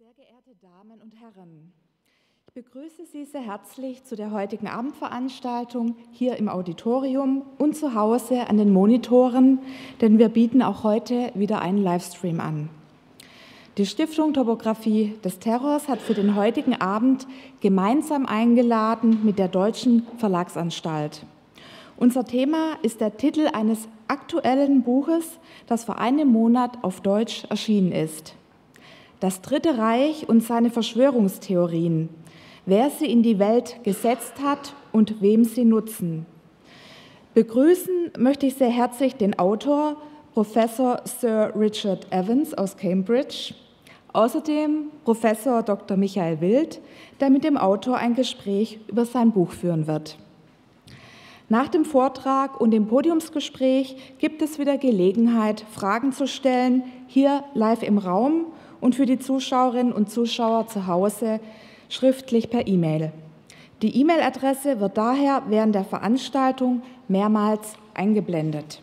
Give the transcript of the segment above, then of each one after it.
Sehr geehrte Damen und Herren, ich begrüße Sie sehr herzlich zu der heutigen Abendveranstaltung hier im Auditorium und zu Hause an den Monitoren, denn wir bieten auch heute wieder einen Livestream an. Die Stiftung Topographie des Terrors hat für den heutigen Abend gemeinsam eingeladen mit der Deutschen Verlagsanstalt. Unser Thema ist der Titel eines aktuellen Buches, das vor einem Monat auf Deutsch erschienen ist. Das Dritte Reich und seine Verschwörungstheorien, wer sie in die Welt gesetzt hat und wem sie nutzen. Begrüßen möchte ich sehr herzlich den Autor, Professor Sir Richard Evans aus Cambridge, außerdem Professor Dr. Michael Wild, der mit dem Autor ein Gespräch über sein Buch führen wird. Nach dem Vortrag und dem Podiumsgespräch gibt es wieder Gelegenheit, Fragen zu stellen, hier live im Raum und für die Zuschauerinnen und Zuschauer zu Hause schriftlich per E-Mail. Die E-Mail-Adresse wird daher während der Veranstaltung mehrmals eingeblendet.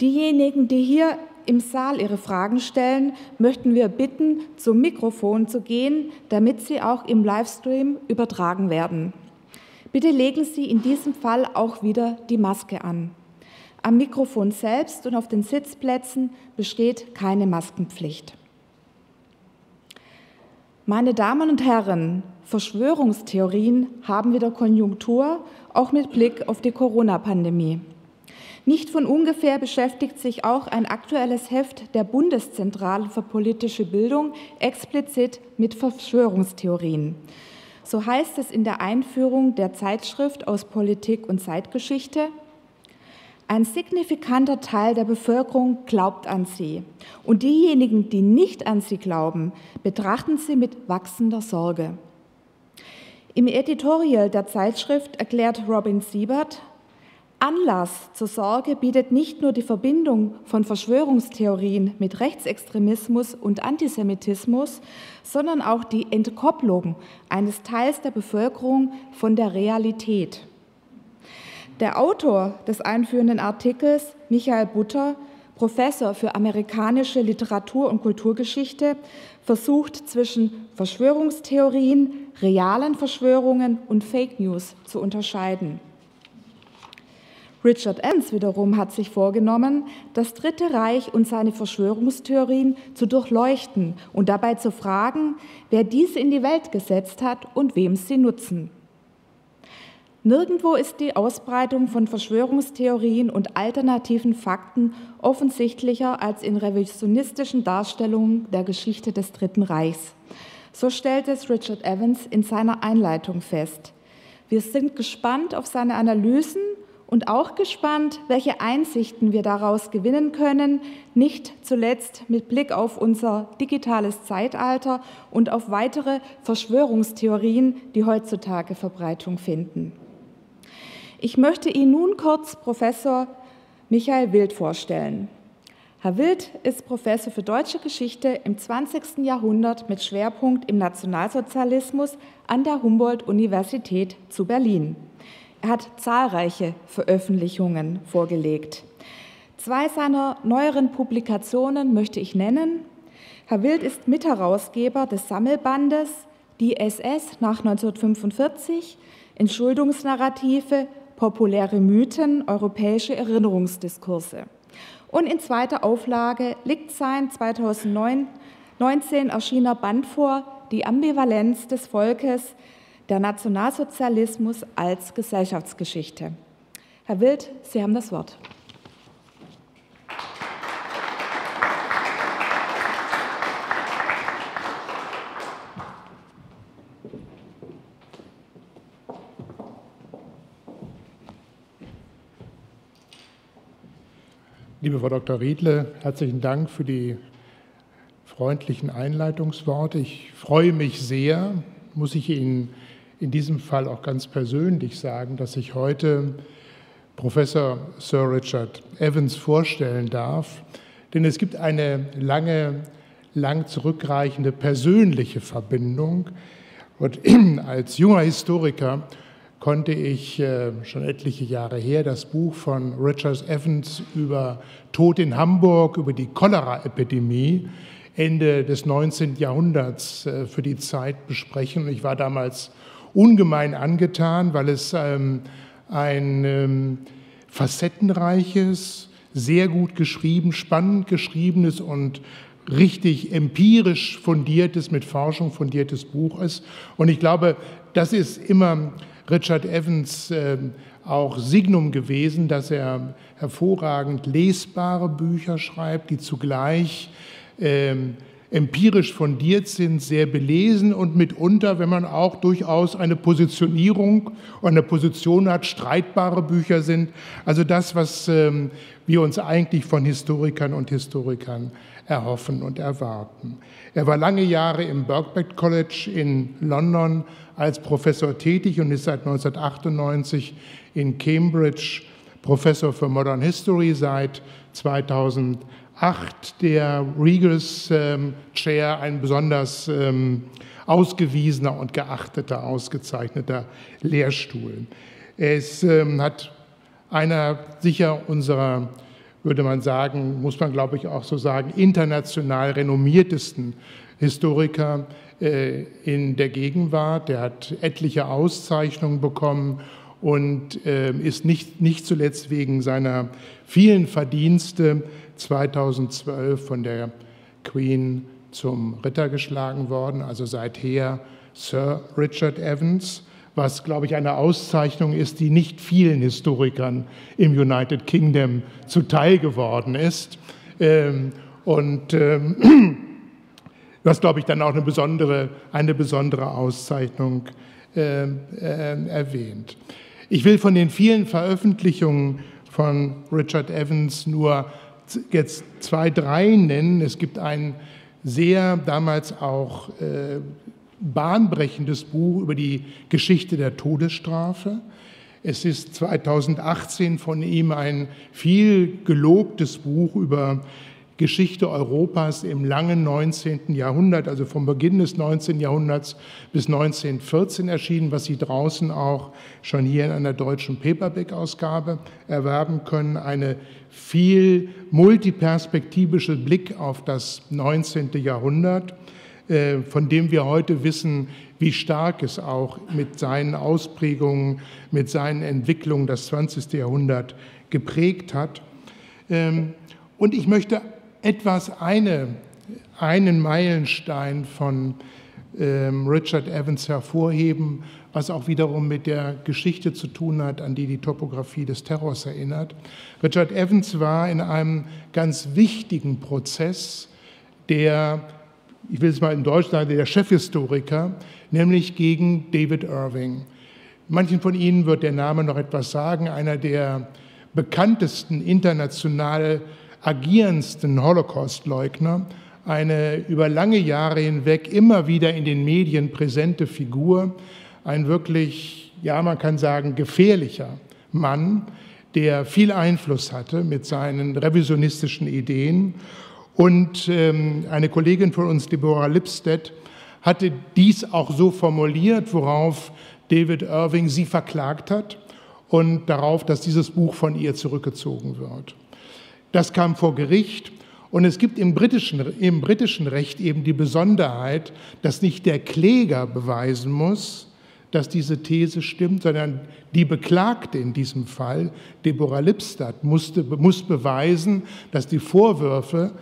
Diejenigen, die hier im Saal ihre Fragen stellen, möchten wir bitten, zum Mikrofon zu gehen, damit sie auch im Livestream übertragen werden. Bitte legen Sie in diesem Fall auch wieder die Maske an. Am Mikrofon selbst und auf den Sitzplätzen besteht keine Maskenpflicht. Meine Damen und Herren, Verschwörungstheorien haben wieder Konjunktur, auch mit Blick auf die Corona-Pandemie. Nicht von ungefähr beschäftigt sich auch ein aktuelles Heft der Bundeszentrale für politische Bildung explizit mit Verschwörungstheorien. So heißt es in der Einführung der Zeitschrift aus Politik und Zeitgeschichte, ein signifikanter Teil der Bevölkerung glaubt an sie. Und diejenigen, die nicht an sie glauben, betrachten sie mit wachsender Sorge. Im Editorial der Zeitschrift erklärt Robin Siebert, Anlass zur Sorge bietet nicht nur die Verbindung von Verschwörungstheorien mit Rechtsextremismus und Antisemitismus, sondern auch die Entkopplung eines Teils der Bevölkerung von der Realität. Der Autor des einführenden Artikels, Michael Butter, Professor für amerikanische Literatur- und Kulturgeschichte, versucht zwischen Verschwörungstheorien, realen Verschwörungen und Fake News zu unterscheiden. Richard Enns wiederum hat sich vorgenommen, das Dritte Reich und seine Verschwörungstheorien zu durchleuchten und dabei zu fragen, wer diese in die Welt gesetzt hat und wem sie nutzen. Nirgendwo ist die Ausbreitung von Verschwörungstheorien und alternativen Fakten offensichtlicher als in revisionistischen Darstellungen der Geschichte des Dritten Reichs. So stellt es Richard Evans in seiner Einleitung fest. Wir sind gespannt auf seine Analysen und auch gespannt, welche Einsichten wir daraus gewinnen können, nicht zuletzt mit Blick auf unser digitales Zeitalter und auf weitere Verschwörungstheorien, die heutzutage Verbreitung finden. Ich möchte Ihnen nun kurz Professor Michael Wild vorstellen. Herr Wild ist Professor für deutsche Geschichte im 20. Jahrhundert mit Schwerpunkt im Nationalsozialismus an der Humboldt-Universität zu Berlin. Er hat zahlreiche Veröffentlichungen vorgelegt. Zwei seiner neueren Publikationen möchte ich nennen. Herr Wild ist Mitherausgeber des Sammelbandes Die SS nach 1945, Entschuldungsnarrative Populäre Mythen, europäische Erinnerungsdiskurse. Und in zweiter Auflage liegt sein 2019 erschienener Band vor, Die Ambivalenz des Volkes, der Nationalsozialismus als Gesellschaftsgeschichte. Herr Wild, Sie haben das Wort. Liebe Frau Dr. Riedle, herzlichen Dank für die freundlichen Einleitungsworte. Ich freue mich sehr, muss ich Ihnen in diesem Fall auch ganz persönlich sagen, dass ich heute Professor Sir Richard Evans vorstellen darf. Denn es gibt eine lange, lang zurückreichende persönliche Verbindung. Und als junger Historiker konnte ich äh, schon etliche Jahre her das Buch von Richard Evans über Tod in Hamburg, über die Cholera-Epidemie Ende des 19. Jahrhunderts äh, für die Zeit besprechen. Und ich war damals ungemein angetan, weil es ähm, ein ähm, facettenreiches, sehr gut geschrieben, spannend geschriebenes und richtig empirisch fundiertes, mit Forschung fundiertes Buch ist. Und ich glaube, das ist immer Richard Evans äh, auch Signum gewesen, dass er hervorragend lesbare Bücher schreibt, die zugleich äh, empirisch fundiert sind, sehr belesen und mitunter, wenn man auch durchaus eine Positionierung und eine Position hat, streitbare Bücher sind. Also das, was ähm, wir uns eigentlich von Historikern und Historikern erhoffen und erwarten. Er war lange Jahre im Birkbeck College in London als Professor tätig und ist seit 1998 in Cambridge Professor für Modern History, seit 2008 der Regals ähm, Chair, ein besonders ähm, ausgewiesener und geachteter, ausgezeichneter Lehrstuhl. Ist, ähm, hat einer sicher unserer würde man sagen, muss man glaube ich auch so sagen, international renommiertesten Historiker in der Gegenwart. Der hat etliche Auszeichnungen bekommen und äh, ist nicht, nicht zuletzt wegen seiner vielen Verdienste 2012 von der Queen zum Ritter geschlagen worden, also seither Sir Richard Evans was, glaube ich, eine Auszeichnung ist, die nicht vielen Historikern im United Kingdom zuteil geworden ist. Ähm, und ähm, was, glaube ich, dann auch eine besondere, eine besondere Auszeichnung ähm, äh, erwähnt. Ich will von den vielen Veröffentlichungen von Richard Evans nur jetzt zwei, drei nennen. Es gibt ein sehr damals auch äh, bahnbrechendes Buch über die Geschichte der Todesstrafe. Es ist 2018 von ihm ein viel gelobtes Buch über Geschichte Europas im langen 19. Jahrhundert, also vom Beginn des 19. Jahrhunderts bis 1914 erschienen, was Sie draußen auch schon hier in einer deutschen Paperback-Ausgabe erwerben können. Eine viel multiperspektivische Blick auf das 19. Jahrhundert. Äh, von dem wir heute wissen, wie stark es auch mit seinen Ausprägungen, mit seinen Entwicklungen das 20. Jahrhundert geprägt hat. Ähm, und ich möchte etwas, eine, einen Meilenstein von ähm, Richard Evans hervorheben, was auch wiederum mit der Geschichte zu tun hat, an die die Topographie des Terrors erinnert. Richard Evans war in einem ganz wichtigen Prozess, der ich will es mal in Deutsch sagen, der Chefhistoriker, nämlich gegen David Irving. Manchen von Ihnen wird der Name noch etwas sagen, einer der bekanntesten international agierendsten Holocaust-Leugner, eine über lange Jahre hinweg immer wieder in den Medien präsente Figur, ein wirklich, ja, man kann sagen, gefährlicher Mann, der viel Einfluss hatte mit seinen revisionistischen Ideen und ähm, eine Kollegin von uns, Deborah Lipstedt, hatte dies auch so formuliert, worauf David Irving sie verklagt hat und darauf, dass dieses Buch von ihr zurückgezogen wird. Das kam vor Gericht und es gibt im britischen, im britischen Recht eben die Besonderheit, dass nicht der Kläger beweisen muss, dass diese These stimmt, sondern die Beklagte in diesem Fall, Deborah Lipstadt, musste, muss beweisen, dass die Vorwürfe,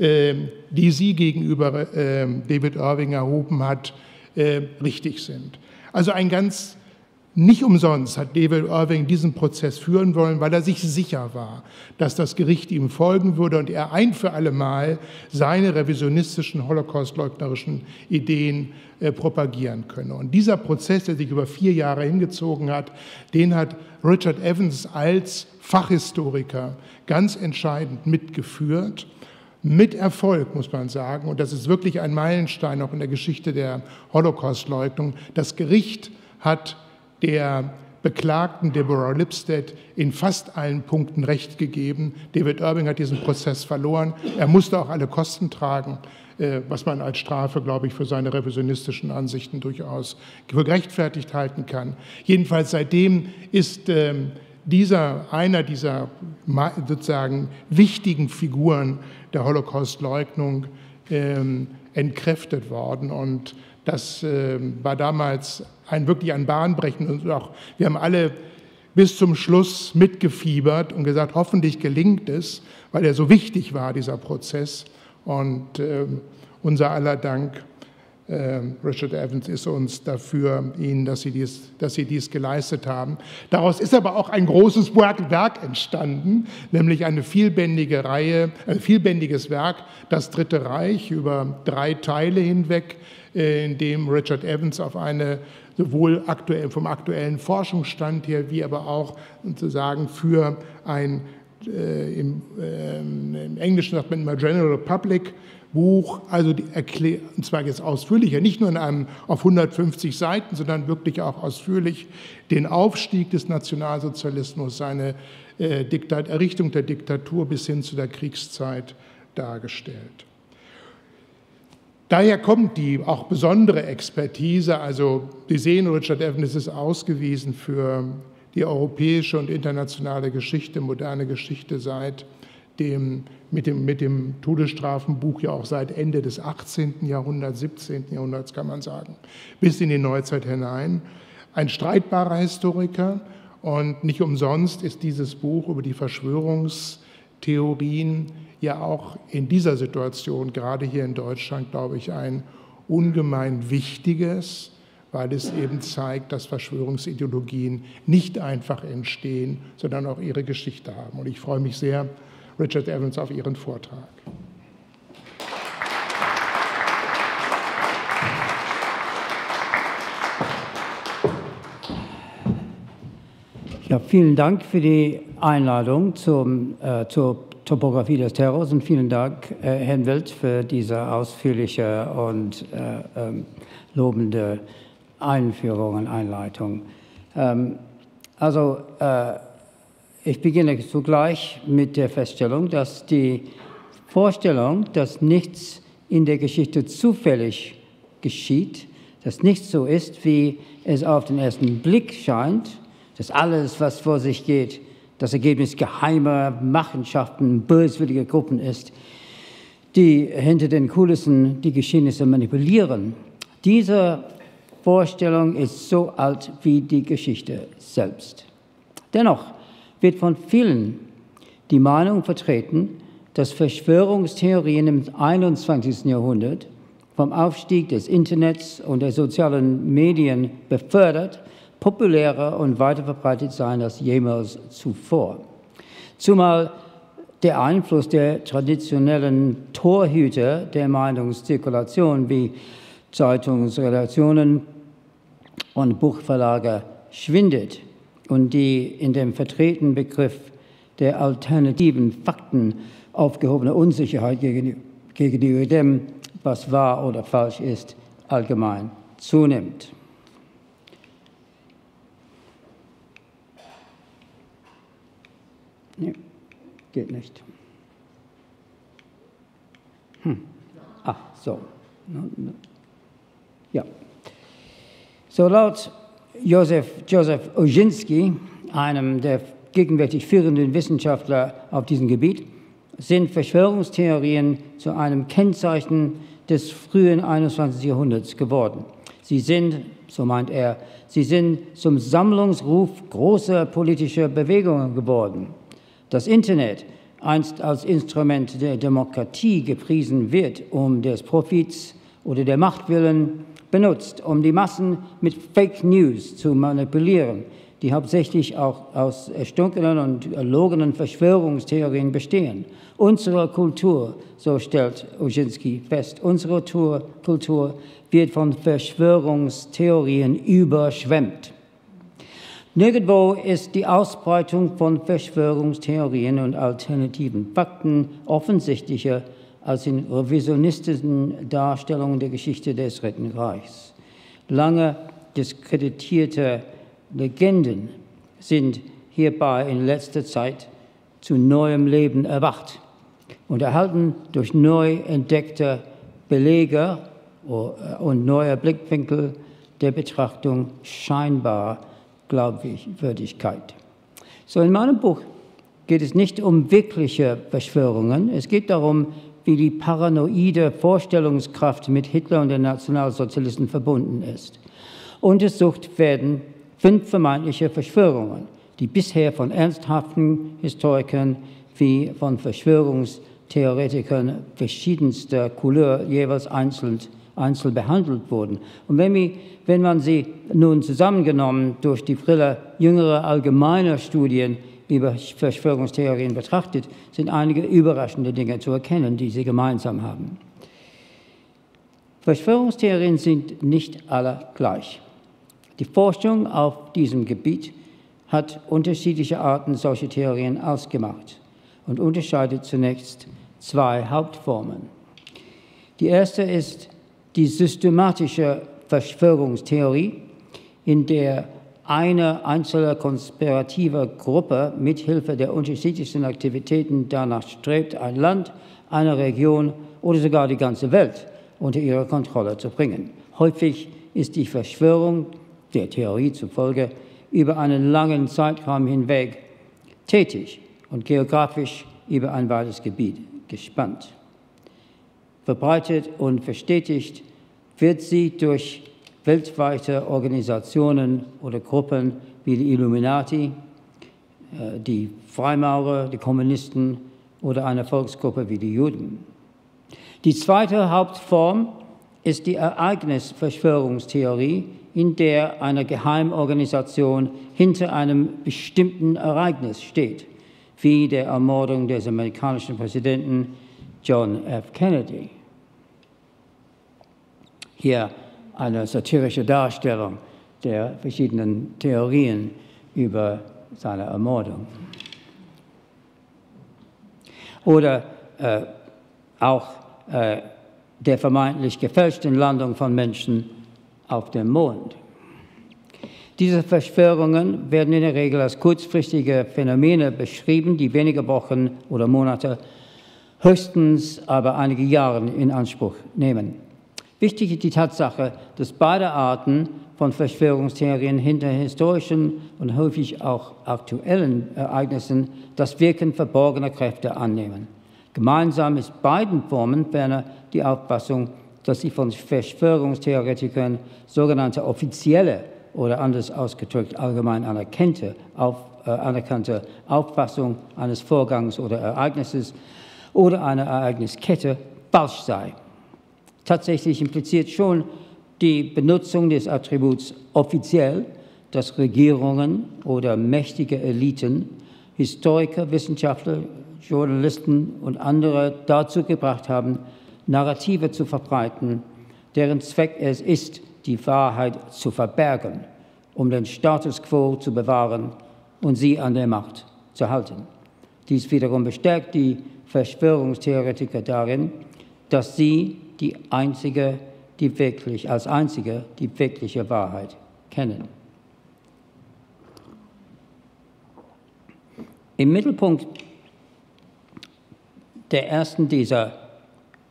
ähm, die sie gegenüber ähm, David Irving erhoben hat, äh, richtig sind. Also ein ganz nicht umsonst hat David Irving diesen Prozess führen wollen, weil er sich sicher war, dass das Gericht ihm folgen würde und er ein für alle Mal seine revisionistischen, holocaustleugnerischen Ideen äh, propagieren könne. Und dieser Prozess, der sich über vier Jahre hingezogen hat, den hat Richard Evans als Fachhistoriker ganz entscheidend mitgeführt mit Erfolg, muss man sagen. Und das ist wirklich ein Meilenstein auch in der Geschichte der Holocaust-Leugnung. Das Gericht hat der Beklagten Deborah Lipstead in fast allen Punkten Recht gegeben. David Irving hat diesen Prozess verloren. Er musste auch alle Kosten tragen, äh, was man als Strafe, glaube ich, für seine revisionistischen Ansichten durchaus für gerechtfertigt halten kann. Jedenfalls seitdem ist ähm, dieser, einer dieser sozusagen wichtigen Figuren der Holocaust-Leugnung ähm, entkräftet worden. Und das äh, war damals ein wirklich ein bahnbrechendes und auch wir haben alle bis zum Schluss mitgefiebert und gesagt, hoffentlich gelingt es, weil er so wichtig war, dieser Prozess. Und äh, unser aller Dank, äh, Richard Evans, ist uns dafür, Ihnen, dass Sie, dies, dass Sie dies geleistet haben. Daraus ist aber auch ein großes Werk entstanden, nämlich eine vielbändige Reihe, ein vielbändiges Werk, das Dritte Reich, über drei Teile hinweg, in dem Richard Evans auf eine sowohl aktuell, vom aktuellen Forschungsstand her, wie aber auch sozusagen für ein, äh, im, äh, im, Englischen sagt man immer General Public Buch, also die Erklär und zwar jetzt ausführlicher, nicht nur in einem auf 150 Seiten, sondern wirklich auch ausführlich den Aufstieg des Nationalsozialismus, seine äh, Diktat, Errichtung der Diktatur bis hin zu der Kriegszeit dargestellt. Daher kommt die auch besondere Expertise, also Sie sehen, Richard Evans ist ausgewiesen für die europäische und internationale Geschichte, moderne Geschichte seit dem, mit, dem, mit dem Todesstrafenbuch ja auch seit Ende des 18. Jahrhunderts, 17. Jahrhunderts kann man sagen, bis in die Neuzeit hinein. Ein streitbarer Historiker und nicht umsonst ist dieses Buch über die Verschwörungstheorien ja auch in dieser Situation, gerade hier in Deutschland, glaube ich, ein ungemein wichtiges, weil es eben zeigt, dass Verschwörungsideologien nicht einfach entstehen, sondern auch ihre Geschichte haben. Und ich freue mich sehr, Richard Evans, auf Ihren Vortrag. Ja, vielen Dank für die Einladung zum, äh, zur Topographie des Terrors und vielen Dank, äh, Herrn Wild, für diese ausführliche und äh, ähm, lobende Einführung und Einleitung. Ähm, also, äh, ich beginne zugleich mit der Feststellung, dass die Vorstellung, dass nichts in der Geschichte zufällig geschieht, dass nichts so ist, wie es auf den ersten Blick scheint, dass alles, was vor sich geht, das Ergebnis geheimer Machenschaften, böswilliger Gruppen ist, die hinter den Kulissen die Geschehnisse manipulieren. Diese Vorstellung ist so alt wie die Geschichte selbst. Dennoch wird von vielen die Meinung vertreten, dass Verschwörungstheorien im 21. Jahrhundert vom Aufstieg des Internets und der sozialen Medien befördert populärer und weiter verbreitet sein als jemals zuvor. Zumal der Einfluss der traditionellen Torhüter der Meinungszirkulation wie Zeitungsredaktionen und Buchverlage schwindet und die in dem vertretenen Begriff der alternativen Fakten aufgehobene Unsicherheit gegenüber dem, was wahr oder falsch ist, allgemein zunimmt. Nee, geht nicht. Hm. Ach, so. Ja. So laut Josef, Joseph Oginski, einem der gegenwärtig führenden Wissenschaftler auf diesem Gebiet, sind Verschwörungstheorien zu einem Kennzeichen des frühen 21. Jahrhunderts geworden. Sie sind, so meint er, sie sind zum Sammlungsruf großer politischer Bewegungen geworden das Internet einst als Instrument der Demokratie gepriesen wird, um des Profits oder der Macht willen benutzt, um die Massen mit Fake News zu manipulieren, die hauptsächlich auch aus erstunkenen und erlogenen Verschwörungstheorien bestehen. Unsere Kultur, so stellt Oginski fest, unsere Kultur wird von Verschwörungstheorien überschwemmt. Nirgendwo ist die Ausbreitung von Verschwörungstheorien und alternativen Fakten offensichtlicher als in revisionistischen Darstellungen der Geschichte des Dritten Reichs. Lange diskreditierte Legenden sind hierbei in letzter Zeit zu neuem Leben erwacht und erhalten durch neu entdeckte Belege und neue Blickwinkel der Betrachtung scheinbar Glaubwürdigkeit. So in meinem Buch geht es nicht um wirkliche Verschwörungen, es geht darum, wie die paranoide Vorstellungskraft mit Hitler und den Nationalsozialisten verbunden ist. Untersucht werden fünf vermeintliche Verschwörungen, die bisher von ernsthaften Historikern wie von Verschwörungstheoretikern verschiedenster Couleur jeweils einzeln, einzeln behandelt wurden. Und wenn, man sie nun zusammengenommen durch die Brille jüngerer allgemeiner Studien über Verschwörungstheorien betrachtet, sind einige überraschende Dinge zu erkennen, die sie gemeinsam haben. Verschwörungstheorien sind nicht alle gleich. Die Forschung auf diesem Gebiet hat unterschiedliche Arten solcher Theorien ausgemacht und unterscheidet zunächst zwei Hauptformen. Die erste ist die systematische Verschwörungstheorie, in der eine einzelne konspirative Gruppe mithilfe der unterschiedlichsten Aktivitäten danach strebt, ein Land, eine Region oder sogar die ganze Welt unter ihre Kontrolle zu bringen. Häufig ist die Verschwörung der Theorie zufolge über einen langen Zeitraum hinweg tätig und geografisch über ein weites Gebiet gespannt. Verbreitet und verstetigt wird sie durch weltweite Organisationen oder Gruppen wie die Illuminati, äh, die Freimaurer, die Kommunisten oder eine Volksgruppe wie die Juden. Die zweite Hauptform ist die Ereignisverschwörungstheorie, in der eine Geheimorganisation hinter einem bestimmten Ereignis steht wie der Ermordung des amerikanischen Präsidenten John F. Kennedy. Hier eine satirische Darstellung der verschiedenen Theorien über seine Ermordung. Oder äh, auch äh, der vermeintlich gefälschten Landung von Menschen auf dem Mond. Diese Verschwörungen werden in der Regel als kurzfristige Phänomene beschrieben, die wenige Wochen oder Monate, höchstens aber einige Jahre in Anspruch nehmen. Wichtig ist die Tatsache, dass beide Arten von Verschwörungstheorien hinter historischen und häufig auch aktuellen Ereignissen das Wirken verborgener Kräfte annehmen. Gemeinsam ist beiden Formen ferner die Auffassung, dass sie von Verschwörungstheoretikern sogenannte offizielle oder anders ausgedrückt allgemein anerkannte, auf, äh, anerkannte Auffassung eines Vorgangs oder Ereignisses oder einer Ereigniskette falsch sei. Tatsächlich impliziert schon die Benutzung des Attributs offiziell, dass Regierungen oder mächtige Eliten Historiker, Wissenschaftler, Journalisten und andere dazu gebracht haben, Narrative zu verbreiten, deren Zweck es ist, die Wahrheit zu verbergen, um den Status quo zu bewahren und sie an der Macht zu halten. Dies wiederum bestärkt die Verschwörungstheoretiker darin, dass sie die einzige, die wirklich als einzige die wirkliche Wahrheit kennen. Im Mittelpunkt der ersten dieser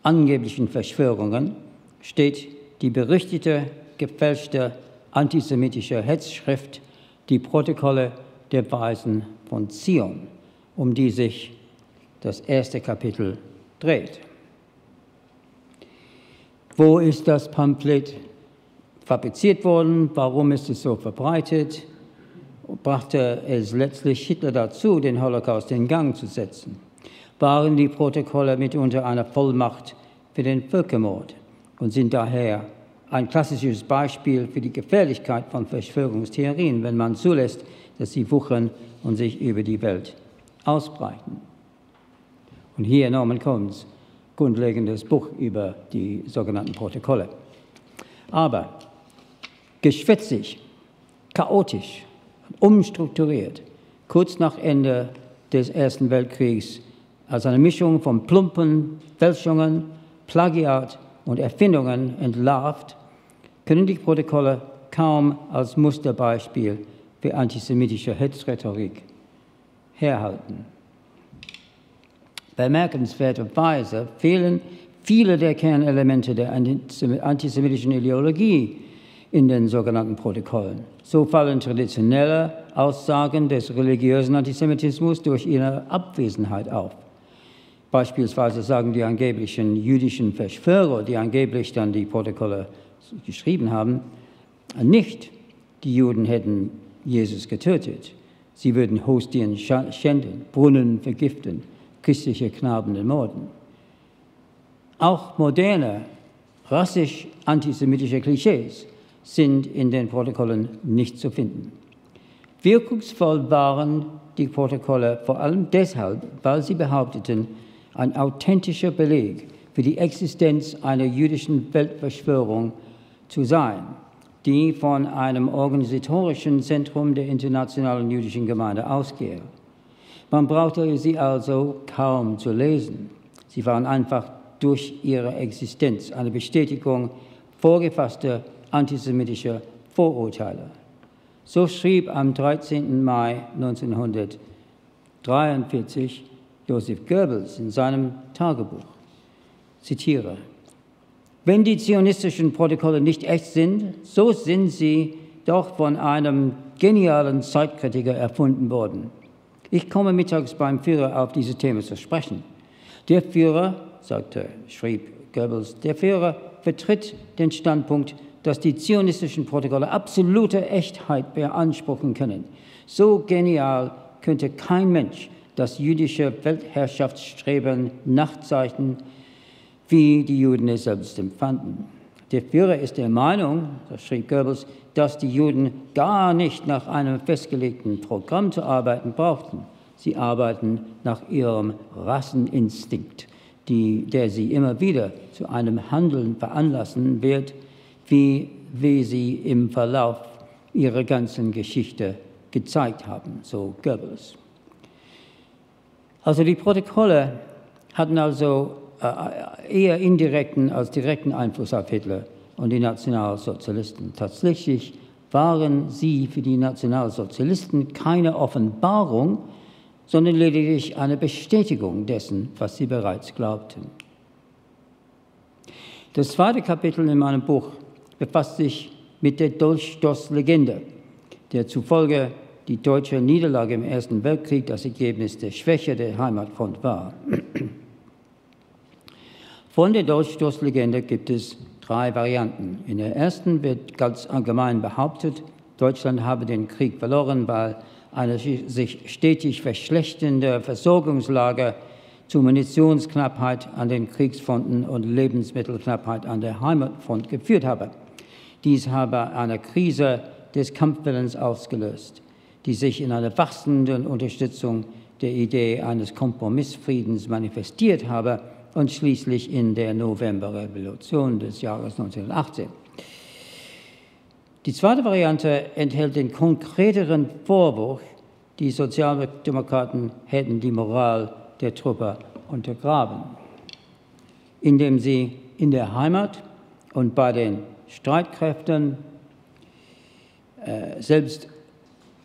angeblichen Verschwörungen steht die berüchtigte gefälschte antisemitische Hetzschrift, die Protokolle der Weisen von Zion, um die sich das erste Kapitel dreht. Wo ist das Pamphlet fabriziert worden? Warum ist es so verbreitet? Brachte es letztlich Hitler dazu, den Holocaust in Gang zu setzen? Waren die Protokolle mitunter eine Vollmacht für den Völkermord und sind daher ein klassisches Beispiel für die Gefährlichkeit von Verschwörungstheorien, wenn man zulässt, dass sie wuchern und sich über die Welt ausbreiten. Und hier Norman Cohns grundlegendes Buch über die sogenannten Protokolle. Aber geschwätzig, chaotisch, umstrukturiert, kurz nach Ende des Ersten Weltkriegs, als eine Mischung von plumpen Fälschungen, Plagiat und Erfindungen entlarvt, können die Protokolle kaum als Musterbeispiel für antisemitische Hetzrhetorik herhalten. Bemerkenswerterweise fehlen viele der Kernelemente der antisemitischen Ideologie in den sogenannten Protokollen. So fallen traditionelle Aussagen des religiösen Antisemitismus durch ihre Abwesenheit auf. Beispielsweise sagen die angeblichen jüdischen Verschwörer, die angeblich dann die Protokolle geschrieben haben, nicht, die Juden hätten Jesus getötet. Sie würden Hostien schänden, Brunnen vergiften, christliche Knaben ermorden. Auch moderne, rassisch antisemitische Klischees sind in den Protokollen nicht zu finden. Wirkungsvoll waren die Protokolle vor allem deshalb, weil sie behaupteten, ein authentischer Beleg für die Existenz einer jüdischen Weltverschwörung zu sein, die von einem organisatorischen Zentrum der internationalen jüdischen Gemeinde ausgehe. Man brauchte sie also kaum zu lesen. Sie waren einfach durch ihre Existenz eine Bestätigung vorgefasster antisemitischer Vorurteile. So schrieb am 13. Mai 1943 Joseph Goebbels in seinem Tagebuch, zitiere, wenn die zionistischen Protokolle nicht echt sind, so sind sie doch von einem genialen Zeitkritiker erfunden worden. Ich komme mittags beim Führer auf diese Themen zu sprechen. Der Führer, sagte, schrieb Goebbels, der Führer vertritt den Standpunkt, dass die zionistischen Protokolle absolute Echtheit beanspruchen können. So genial könnte kein Mensch das jüdische Weltherrschaftsstreben nachzeichnen, wie die Juden es selbst empfanden. Der Führer ist der Meinung, das schrieb Goebbels, dass die Juden gar nicht nach einem festgelegten Programm zu arbeiten brauchten. Sie arbeiten nach ihrem Rasseninstinkt, die, der sie immer wieder zu einem Handeln veranlassen wird, wie wir sie im Verlauf ihrer ganzen Geschichte gezeigt haben, so Goebbels. Also die Protokolle hatten also äh, eher indirekten als direkten Einfluss auf Hitler und die Nationalsozialisten. Tatsächlich waren sie für die Nationalsozialisten keine Offenbarung, sondern lediglich eine Bestätigung dessen, was sie bereits glaubten. Das zweite Kapitel in meinem Buch befasst sich mit der Dolchstoßlegende, der zufolge die deutsche Niederlage im Ersten Weltkrieg das Ergebnis der Schwäche der Heimatfront war. Von der Dolchstoßlegende gibt es drei Varianten. In der ersten wird ganz allgemein behauptet, Deutschland habe den Krieg verloren, weil eine sich stetig verschlechternde Versorgungslage zu Munitionsknappheit an den Kriegsfronten und Lebensmittelknappheit an der Heimatfront geführt habe. Dies habe eine Krise des Kampfwillens ausgelöst die sich in einer wachsenden Unterstützung der Idee eines Kompromissfriedens manifestiert habe und schließlich in der Novemberrevolution des Jahres 1918. Die zweite Variante enthält den konkreteren Vorwurf, die Sozialdemokraten hätten die Moral der Truppe untergraben, indem sie in der Heimat und bei den Streitkräften äh, selbst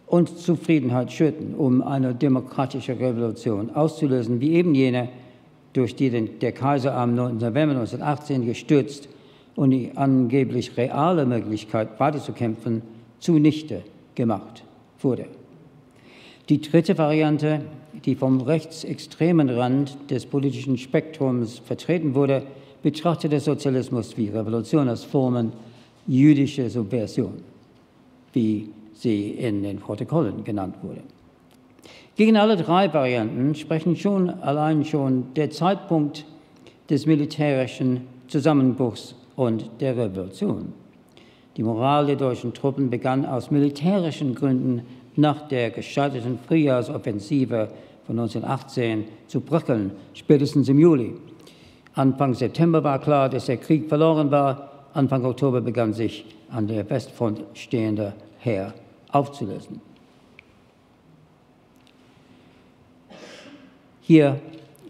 und Zufriedenheit schürten, um eine demokratische Revolution auszulösen, wie eben jene, durch die der Kaiser am 9. November 1918 gestürzt und die angeblich reale Möglichkeit, weiterzukämpfen, zunichte gemacht wurde. Die dritte Variante, die vom rechtsextremen Rand des politischen Spektrums vertreten wurde, betrachtete Sozialismus wie Revolution als Formen jüdischer Subversion, wie sie in den Protokollen genannt wurde. Gegen alle drei Varianten sprechen schon allein schon der Zeitpunkt des militärischen Zusammenbruchs und der Revolution. Die Moral der deutschen Truppen begann aus militärischen Gründen nach der gescheiterten Frühjahrsoffensive von 1918 zu bröckeln, spätestens im Juli. Anfang September war klar, dass der Krieg verloren war. Anfang Oktober begann sich an der Westfront stehende Heer aufzulösen. Hier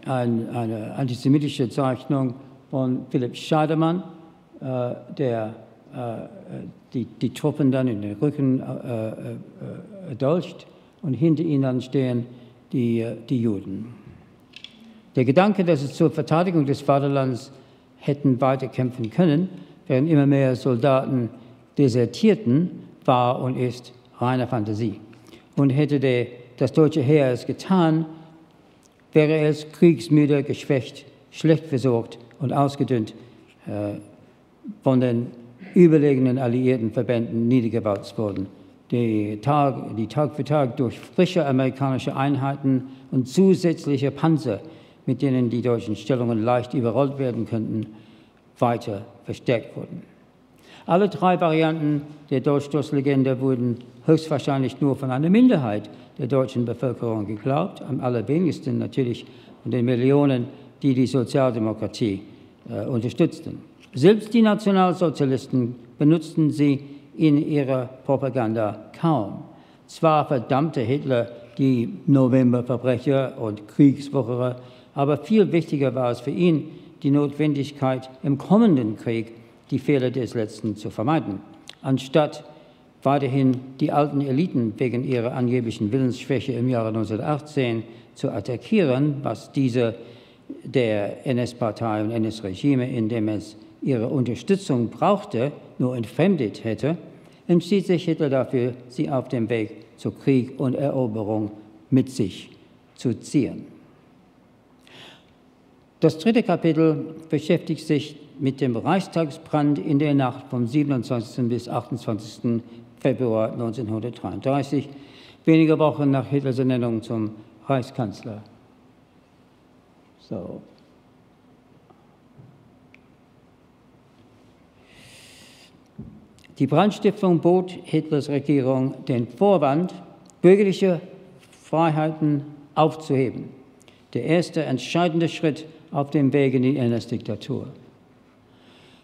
ein, eine antisemitische Zeichnung von Philipp Scheidemann, äh, der äh, die, die, Truppen dann in den Rücken äh, äh und hinter ihnen dann stehen die, die Juden. Der Gedanke, dass es zur Verteidigung des Vaterlands hätten weiterkämpfen können, während immer mehr Soldaten desertierten, war und ist reine Fantasie. Und hätte der, das deutsche Heer es getan, wäre es kriegsmüde, geschwächt, schlecht versorgt und ausgedünnt äh, von den überlegenen alliierten Verbänden niedergewalzt worden, die Tag, die Tag für Tag durch frische amerikanische Einheiten und zusätzliche Panzer, mit denen die deutschen Stellungen leicht überrollt werden könnten, weiter verstärkt wurden. Alle drei Varianten der Dolchstoßlegende wurden höchstwahrscheinlich nur von einer Minderheit der deutschen Bevölkerung geglaubt, am allerwenigsten natürlich von den Millionen, die die Sozialdemokratie äh, unterstützten. Selbst die Nationalsozialisten benutzten sie in ihrer Propaganda kaum. Zwar verdammte Hitler die Novemberverbrecher und Kriegswucherer, aber viel wichtiger war es für ihn, die Notwendigkeit, im kommenden Krieg die Fehler des letzten zu vermeiden, anstatt weiterhin die alten Eliten wegen ihrer angeblichen Willensschwäche im Jahre 1918 zu attackieren, was diese der NS-Partei und NS-Regime, in dem es ihre Unterstützung brauchte, nur entfremdet hätte, entschied sich Hitler dafür, sie auf dem Weg zu Krieg und Eroberung mit sich zu ziehen. Das dritte Kapitel beschäftigt sich mit dem Reichstagsbrand in der Nacht vom 27. bis 28. Februar 1933, wenige Wochen nach Hitlers Ernennung zum Reichskanzler. So. Die Brandstiftung bot Hitlers Regierung den Vorwand, bürgerliche Freiheiten aufzuheben. Der erste entscheidende Schritt auf dem Weg in die NS-Diktatur.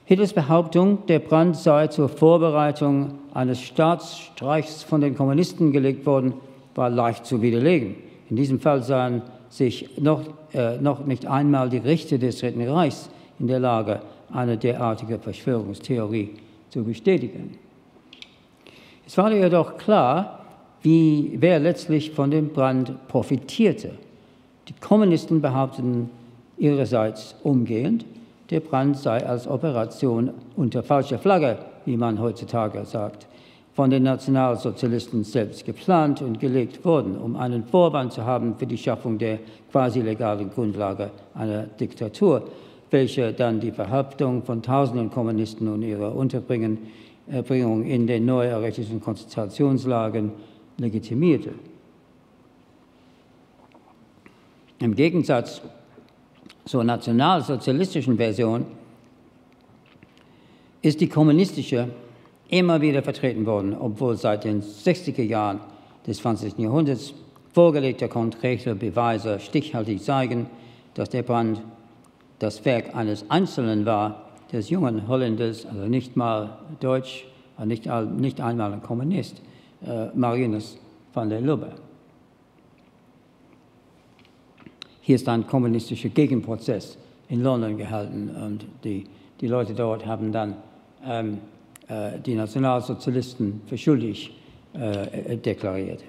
Hitlers Behauptung, der Brand sei zur Vorbereitung eines Staatsstreichs von den Kommunisten gelegt worden, war leicht zu widerlegen. In diesem Fall sahen sich noch, äh, noch nicht einmal die Richter des Dritten Reichs in der Lage, eine derartige Verschwörungstheorie zu bestätigen. Es war jedoch klar, wie, wer letztlich von dem Brand profitierte. Die Kommunisten behaupteten ihrerseits umgehend, der Brand sei als Operation unter falscher Flagge, wie man heutzutage sagt, von den Nationalsozialisten selbst geplant und gelegt worden, um einen Vorwand zu haben für die Schaffung der quasi legalen Grundlage einer Diktatur, welche dann die Verhaftung von tausenden Kommunisten und ihre Unterbringung in den neu errichteten Konzentrationslagern legitimierte. Im Gegensatz zur nationalsozialistischen Version ist die kommunistische immer wieder vertreten worden, obwohl seit den 60er Jahren des 20. Jahrhunderts vorgelegte konkrete Beweise stichhaltig zeigen, dass der Brand das Werk eines Einzelnen war, des jungen Holländers, also nicht mal Deutsch, nicht, nicht einmal ein Kommunist, äh, Marinus van der Lubbe. Hier ist ein kommunistischer Gegenprozess in London gehalten und die, die Leute dort haben dann ähm, äh, die Nationalsozialisten für schuldig äh, deklariert.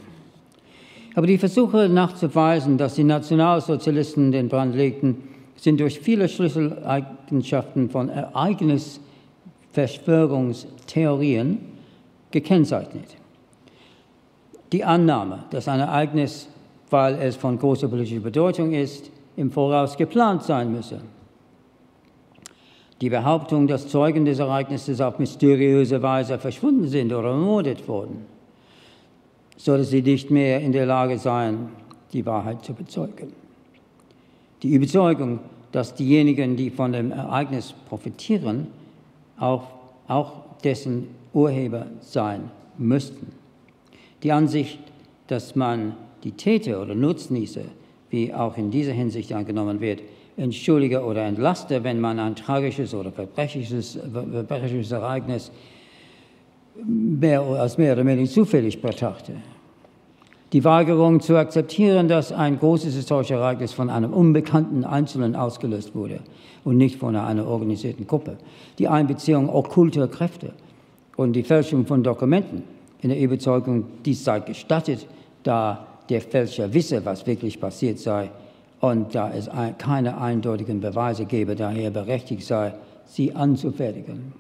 Aber die Versuche nachzuweisen, dass die Nationalsozialisten den Brand legten, sind durch viele Schlüsseleigenschaften von Ereignisverschwörungstheorien gekennzeichnet. Die Annahme, dass ein Ereignis, weil es von großer politischer Bedeutung ist, im Voraus geplant sein müsse. Die Behauptung, dass Zeugen des Ereignisses auf mysteriöse Weise verschwunden sind oder ermordet wurden, so dass sie nicht mehr in der Lage seien, die Wahrheit zu bezeugen. Die Überzeugung, dass diejenigen, die von dem Ereignis profitieren, auch, auch dessen Urheber sein müssten. Die Ansicht, dass man die Täter oder Nutznießer, wie auch in dieser Hinsicht angenommen wird, entschuldige oder entlaste, wenn man ein tragisches oder verbrecherisches, verbrecherisches Ereignis mehr, als mehr oder weniger zufällig betrachte. Die Weigerung zu akzeptieren, dass ein großes historisches Ereignis von einem unbekannten Einzelnen ausgelöst wurde und nicht von einer organisierten Gruppe. Die Einbeziehung okkulter Kräfte und die Fälschung von Dokumenten in der Überzeugung, dies sei gestattet, da der Fälscher wisse, was wirklich passiert sei und da es keine eindeutigen Beweise gebe, daher berechtigt sei, sie anzufertigen.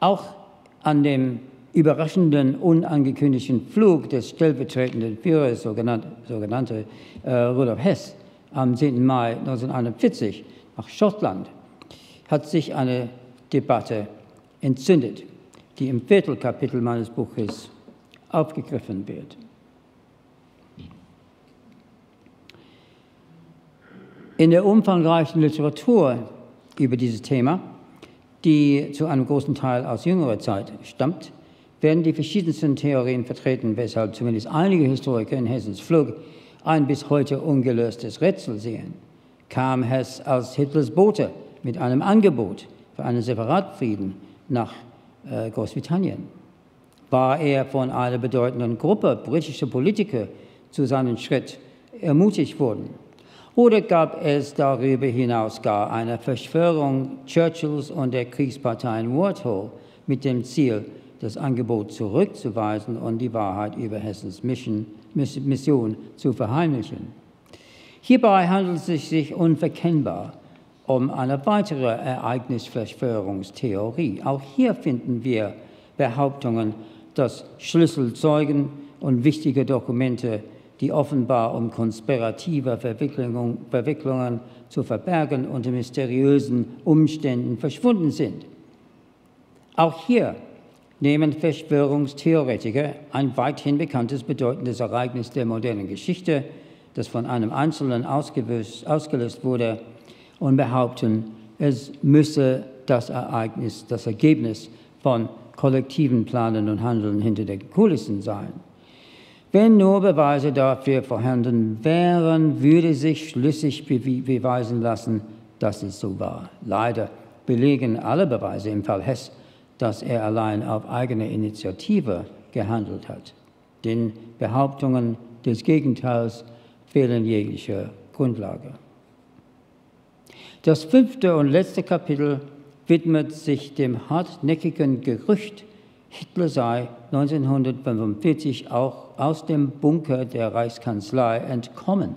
Auch an dem überraschenden, unangekündigten Flug des stellvertretenden Führers, sogenannte, äh, Rudolf Hess, am 10. Mai 1941 nach Schottland, hat sich eine Debatte entzündet, die im Viertelkapitel meines Buches aufgegriffen wird. In der umfangreichen Literatur über dieses Thema, die zu einem großen Teil aus jüngerer Zeit stammt, werden die verschiedensten Theorien vertreten, weshalb zumindest einige Historiker in Hessens Flug ein bis heute ungelöstes Rätsel sehen. Kam Hess als Hitlers Bote mit einem Angebot für einen Separatfrieden nach äh, Großbritannien? War er von einer bedeutenden Gruppe britischer Politiker zu seinem Schritt ermutigt worden? Oder gab es darüber hinaus gar eine Verschwörung Churchills und der Kriegsparteien Whitehall mit dem Ziel, das Angebot zurückzuweisen und die Wahrheit über Hessens Mission, Mission zu verheimlichen. Hierbei handelt es sich unverkennbar um eine weitere Ereignisverschwörungstheorie. Auch hier finden wir Behauptungen, dass Schlüsselzeugen und wichtige Dokumente, die offenbar um konspirative Verwicklungen, Verwicklungen zu verbergen unter mysteriösen Umständen verschwunden sind. Auch hier nehmen Verschwörungstheoretiker ein weithin bekanntes, bedeutendes Ereignis der modernen Geschichte, das von einem Einzelnen ausgelöst wurde, und behaupten, es müsse das Ereignis, das Ergebnis von kollektiven Planen und Handeln hinter den Kulissen sein. Wenn nur Beweise dafür vorhanden wären, würde sich schlüssig beweisen lassen, dass es so war. Leider belegen alle Beweise im Fall Hess dass er allein auf eigene Initiative gehandelt hat. Den Behauptungen des Gegenteils fehlen jegliche Grundlage. Das fünfte und letzte Kapitel widmet sich dem hartnäckigen Gerücht, Hitler sei 1945 auch aus dem Bunker der Reichskanzlei entkommen,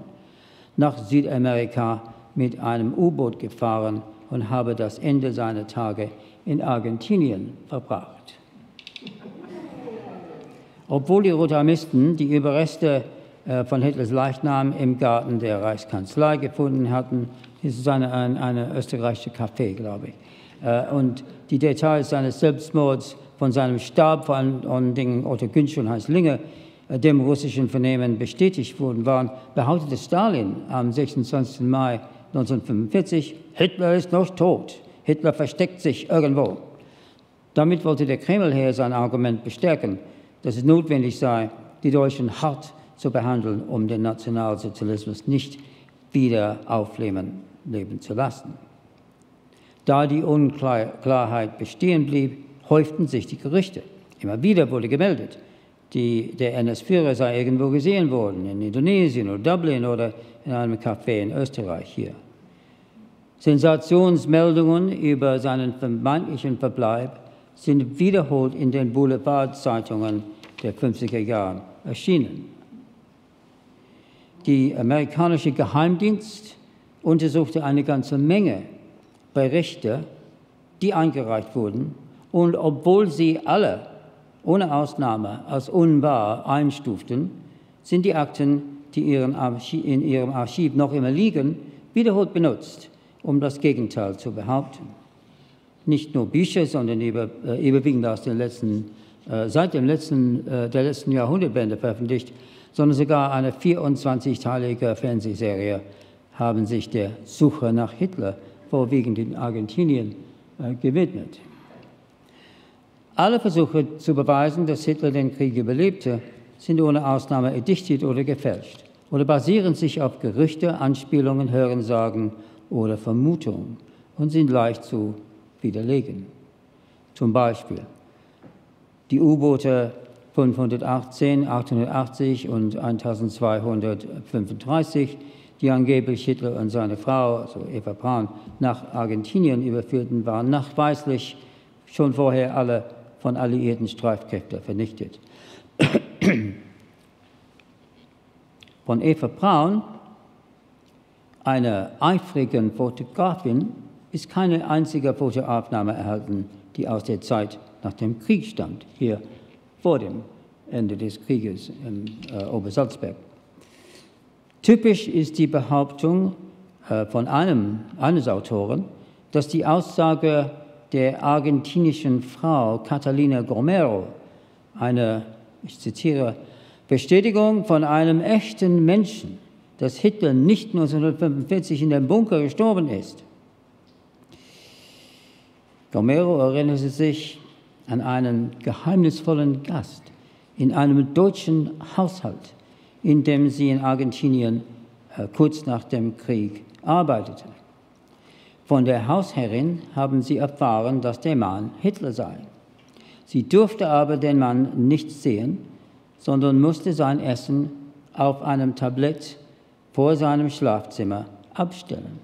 nach Südamerika mit einem U-Boot gefahren und habe das Ende seiner Tage in Argentinien verbracht. Obwohl die Rotamisten die Überreste äh, von Hitlers Leichnam im Garten der Reichskanzlei gefunden hatten, ist eine, eine, eine österreichische Café, glaube ich, und die Details seines Selbstmords von seinem Stab, vor allen Dingen Otto Günsch und Heinz Linge, äh, dem russischen Vernehmen bestätigt wurden, waren, behauptete Stalin am 26. Mai 1945, Hitler ist noch tot. Hitler versteckt sich irgendwo. Damit wollte der Kreml her sein Argument bestärken, dass es notwendig sei, die Deutschen hart zu behandeln, um den Nationalsozialismus nicht wieder aufleben leben zu lassen. Da die Unklarheit bestehen blieb, häuften sich die Gerüchte. Immer wieder wurde gemeldet, die, der NS-Führer sei irgendwo gesehen worden, in Indonesien oder Dublin oder in einem Café in Österreich hier. Sensationsmeldungen über seinen vermeintlichen Verbleib sind wiederholt in den Boulevardzeitungen der 50er Jahre erschienen. Die amerikanische Geheimdienst untersuchte eine ganze Menge Berichte, die eingereicht wurden, und obwohl sie alle ohne Ausnahme als unwahr einstuften, sind die Akten, die in ihrem Archiv noch immer liegen, wiederholt benutzt um das Gegenteil zu behaupten. Nicht nur Bücher, sondern über, äh, überwiegend aus den letzten, äh, seit dem letzten, äh, der letzten Jahrhundertwende veröffentlicht, sondern sogar eine 24-teilige Fernsehserie haben sich der Suche nach Hitler, vorwiegend in Argentinien, äh, gewidmet. Alle Versuche zu beweisen, dass Hitler den Krieg überlebte, sind ohne Ausnahme erdichtet oder gefälscht oder basieren sich auf Gerüchte, Anspielungen, Hörensagen oder Vermutungen und sind leicht zu widerlegen. Zum Beispiel die U-Boote 518, 880 und 1235, die angeblich Hitler und seine Frau, also Eva Braun, nach Argentinien überführten, waren nachweislich schon vorher alle von alliierten Streitkräften vernichtet. Von Eva Braun einer eifrigen Fotografin ist keine einzige Fotoaufnahme erhalten, die aus der Zeit nach dem Krieg stammt. Hier vor dem Ende des Krieges in äh, Obersalzberg. Typisch ist die Behauptung äh, von einem eines Autoren, dass die Aussage der argentinischen Frau Catalina Gomero, eine, ich zitiere, Bestätigung von einem echten Menschen, dass Hitler nicht 1945 in dem Bunker gestorben ist. Gomero erinnerte sich an einen geheimnisvollen Gast in einem deutschen Haushalt, in dem sie in Argentinien äh, kurz nach dem Krieg arbeitete. Von der Hausherrin haben sie erfahren, dass der Mann Hitler sei. Sie durfte aber den Mann nicht sehen, sondern musste sein Essen auf einem Tablett vor seinem Schlafzimmer abstellen.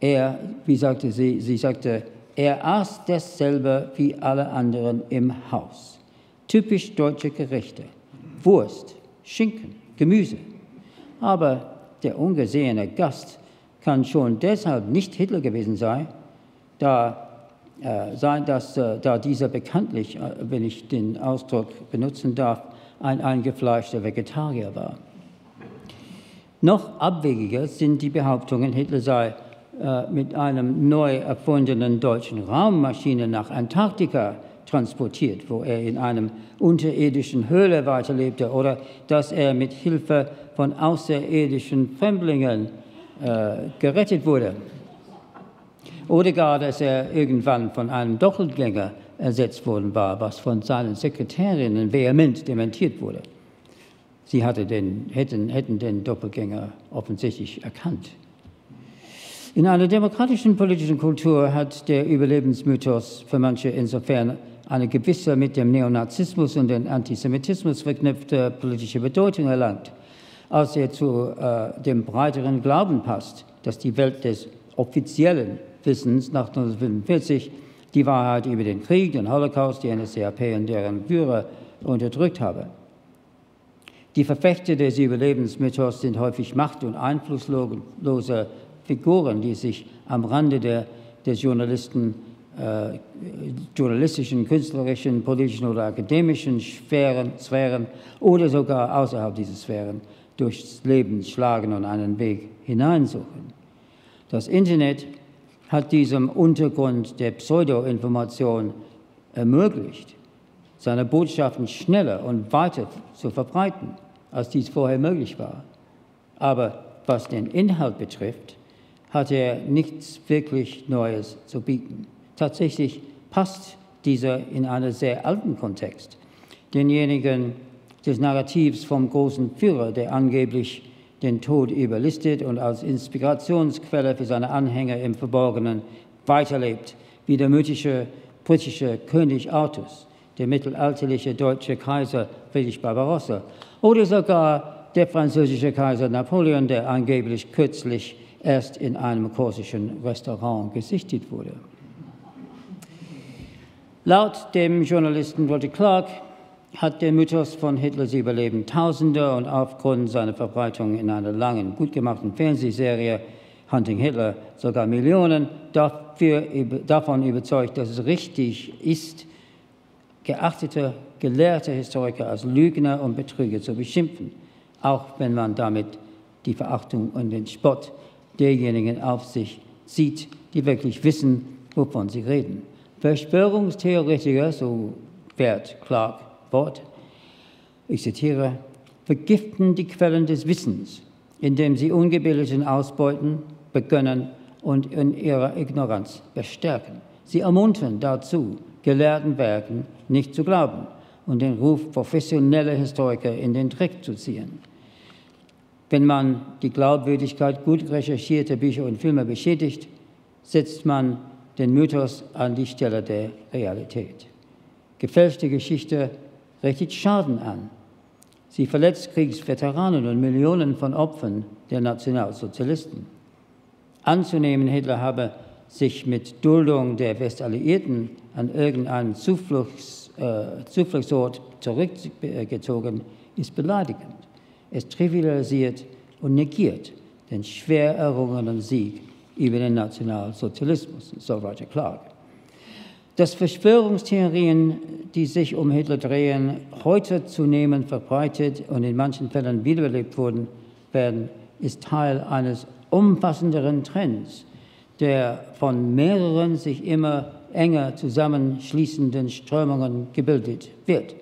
Er, wie sagte sie, sie sagte, er aß dasselbe wie alle anderen im Haus. Typisch deutsche Gerichte. Wurst, Schinken, Gemüse. Aber der ungesehene Gast kann schon deshalb nicht Hitler gewesen sein, da, äh, dass, äh, da dieser bekanntlich, äh, wenn ich den Ausdruck benutzen darf, ein eingefleischter Vegetarier war. Noch abwegiger sind die Behauptungen, Hitler sei äh, mit einem neu erfundenen deutschen Raummaschine nach Antarktika transportiert, wo er in einem unterirdischen Höhle weiterlebte, oder dass er mit Hilfe von außerirdischen Fremdlingen äh, gerettet wurde. Oder gar, dass er irgendwann von einem Doppelgänger ersetzt worden war, was von seinen Sekretärinnen vehement dementiert wurde. Sie hatte den, hätten, hätten den Doppelgänger offensichtlich erkannt. In einer demokratischen politischen Kultur hat der Überlebensmythos für manche insofern eine gewisse mit dem Neonazismus und dem Antisemitismus verknüpfte politische Bedeutung erlangt, als er zu äh, dem breiteren Glauben passt, dass die Welt des offiziellen Wissens nach 1945 die Wahrheit über den Krieg, den Holocaust, die NSDAP und deren Führer unterdrückt habe. Die Verfechter des Überlebensmythos sind häufig macht- und einflusslose Figuren, die sich am Rande der, der Journalisten äh, journalistischen, künstlerischen, politischen oder akademischen Sphären, Sphären oder sogar außerhalb dieser Sphären durchs Leben schlagen und einen Weg hineinsuchen. Das Internet hat diesem Untergrund der Pseudoinformation ermöglicht, seine Botschaften schneller und weiter zu verbreiten, als dies vorher möglich war. Aber was den Inhalt betrifft, hat er nichts wirklich Neues zu bieten. Tatsächlich passt dieser in einen sehr alten Kontext, denjenigen des Narrativs vom großen Führer, der angeblich den Tod überlistet und als Inspirationsquelle für seine Anhänger im Verborgenen weiterlebt, wie der mythische britische König Artus, der mittelalterliche deutsche Kaiser Friedrich Barbarossa oder sogar der französische Kaiser Napoleon, der angeblich kürzlich erst in einem korsischen Restaurant gesichtet wurde. Laut dem Journalisten Walter Clark hat der Mythos von Hitlers Überleben Tausende und aufgrund seiner Verbreitung in einer langen, gut gemachten Fernsehserie Hunting Hitler sogar Millionen dafür, davon überzeugt, dass es richtig ist, geachtete, gelehrte Historiker als Lügner und Betrüger zu beschimpfen, auch wenn man damit die Verachtung und den Spott derjenigen auf sich zieht, die wirklich wissen, wovon sie reden. Verschwörungstheoretiker, so fährt Clark fort, ich zitiere, vergiften die Quellen des Wissens, indem sie Ungebildeten ausbeuten, begönnen und in ihrer Ignoranz bestärken. Sie ermuntern dazu, gelehrten Werken nicht zu glauben und den Ruf professioneller Historiker in den Dreck zu ziehen. Wenn man die Glaubwürdigkeit gut recherchierter Bücher und Filme beschädigt, setzt man den Mythos an die Stelle der Realität. Gefälschte Geschichte richtet Schaden an. Sie verletzt Kriegsveteranen und Millionen von Opfern der Nationalsozialisten. Anzunehmen, Hitler habe sich mit Duldung der Westalliierten an irgendeinen Zufluchts, äh, Zufluchtsort zurückgezogen, ist beleidigend. Es trivialisiert und negiert den schwer errungenen Sieg über den Nationalsozialismus, so Roger Clark. Dass Verschwörungstheorien die sich um Hitler drehen, heute zunehmend verbreitet und in manchen Fällen wiederbelebt wurden, werden, ist Teil eines umfassenderen Trends, der von mehreren sich immer enger zusammenschließenden Strömungen gebildet wird.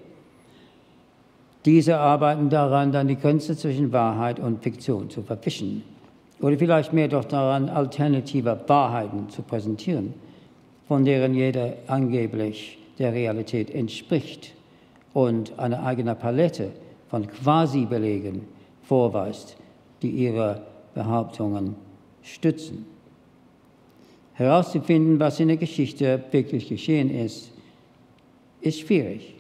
Diese arbeiten daran, dann die Grenze zwischen Wahrheit und Fiktion zu verwischen oder vielleicht mehr doch daran, alternative Wahrheiten zu präsentieren, von deren jeder angeblich der Realität entspricht und eine eigene Palette von Quasi-Belegen vorweist, die ihre Behauptungen stützen. Herauszufinden, was in der Geschichte wirklich geschehen ist, ist schwierig.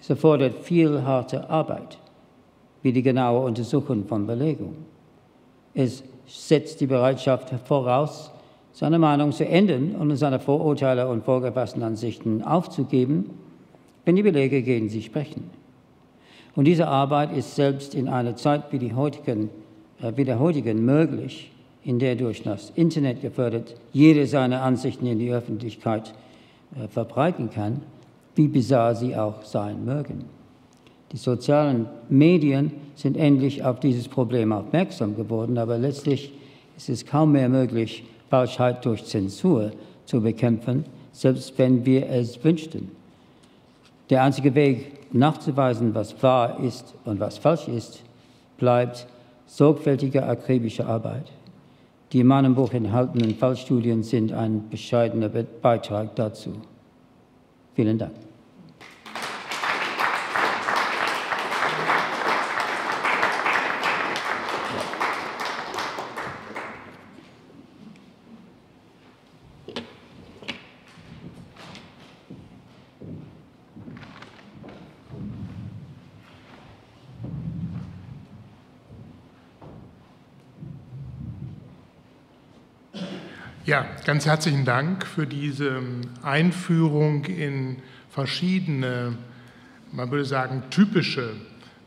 Es erfordert viel harte Arbeit, wie die genaue Untersuchung von Belegungen. Es setzt die Bereitschaft voraus, seine Meinung zu ändern und seine Vorurteile und vorgefassten Ansichten aufzugeben, wenn die Belege gegen sie sprechen. Und diese Arbeit ist selbst in einer Zeit wie, die heutigen, äh, wie der heutigen möglich, in der durch das Internet gefördert jede seine Ansichten in die Öffentlichkeit äh, verbreiten kann, wie bizarr sie auch sein mögen. Die sozialen Medien sind endlich auf dieses Problem aufmerksam geworden, aber letztlich ist es kaum mehr möglich, Falschheit durch Zensur zu bekämpfen, selbst wenn wir es wünschten. Der einzige Weg, nachzuweisen, was wahr ist und was falsch ist, bleibt sorgfältige, akribische Arbeit. Die in meinem Buch enthaltenen Fallstudien sind ein bescheidener Beitrag dazu. Vielen Dank. Ja, ganz herzlichen Dank für diese Einführung in verschiedene, man würde sagen, typische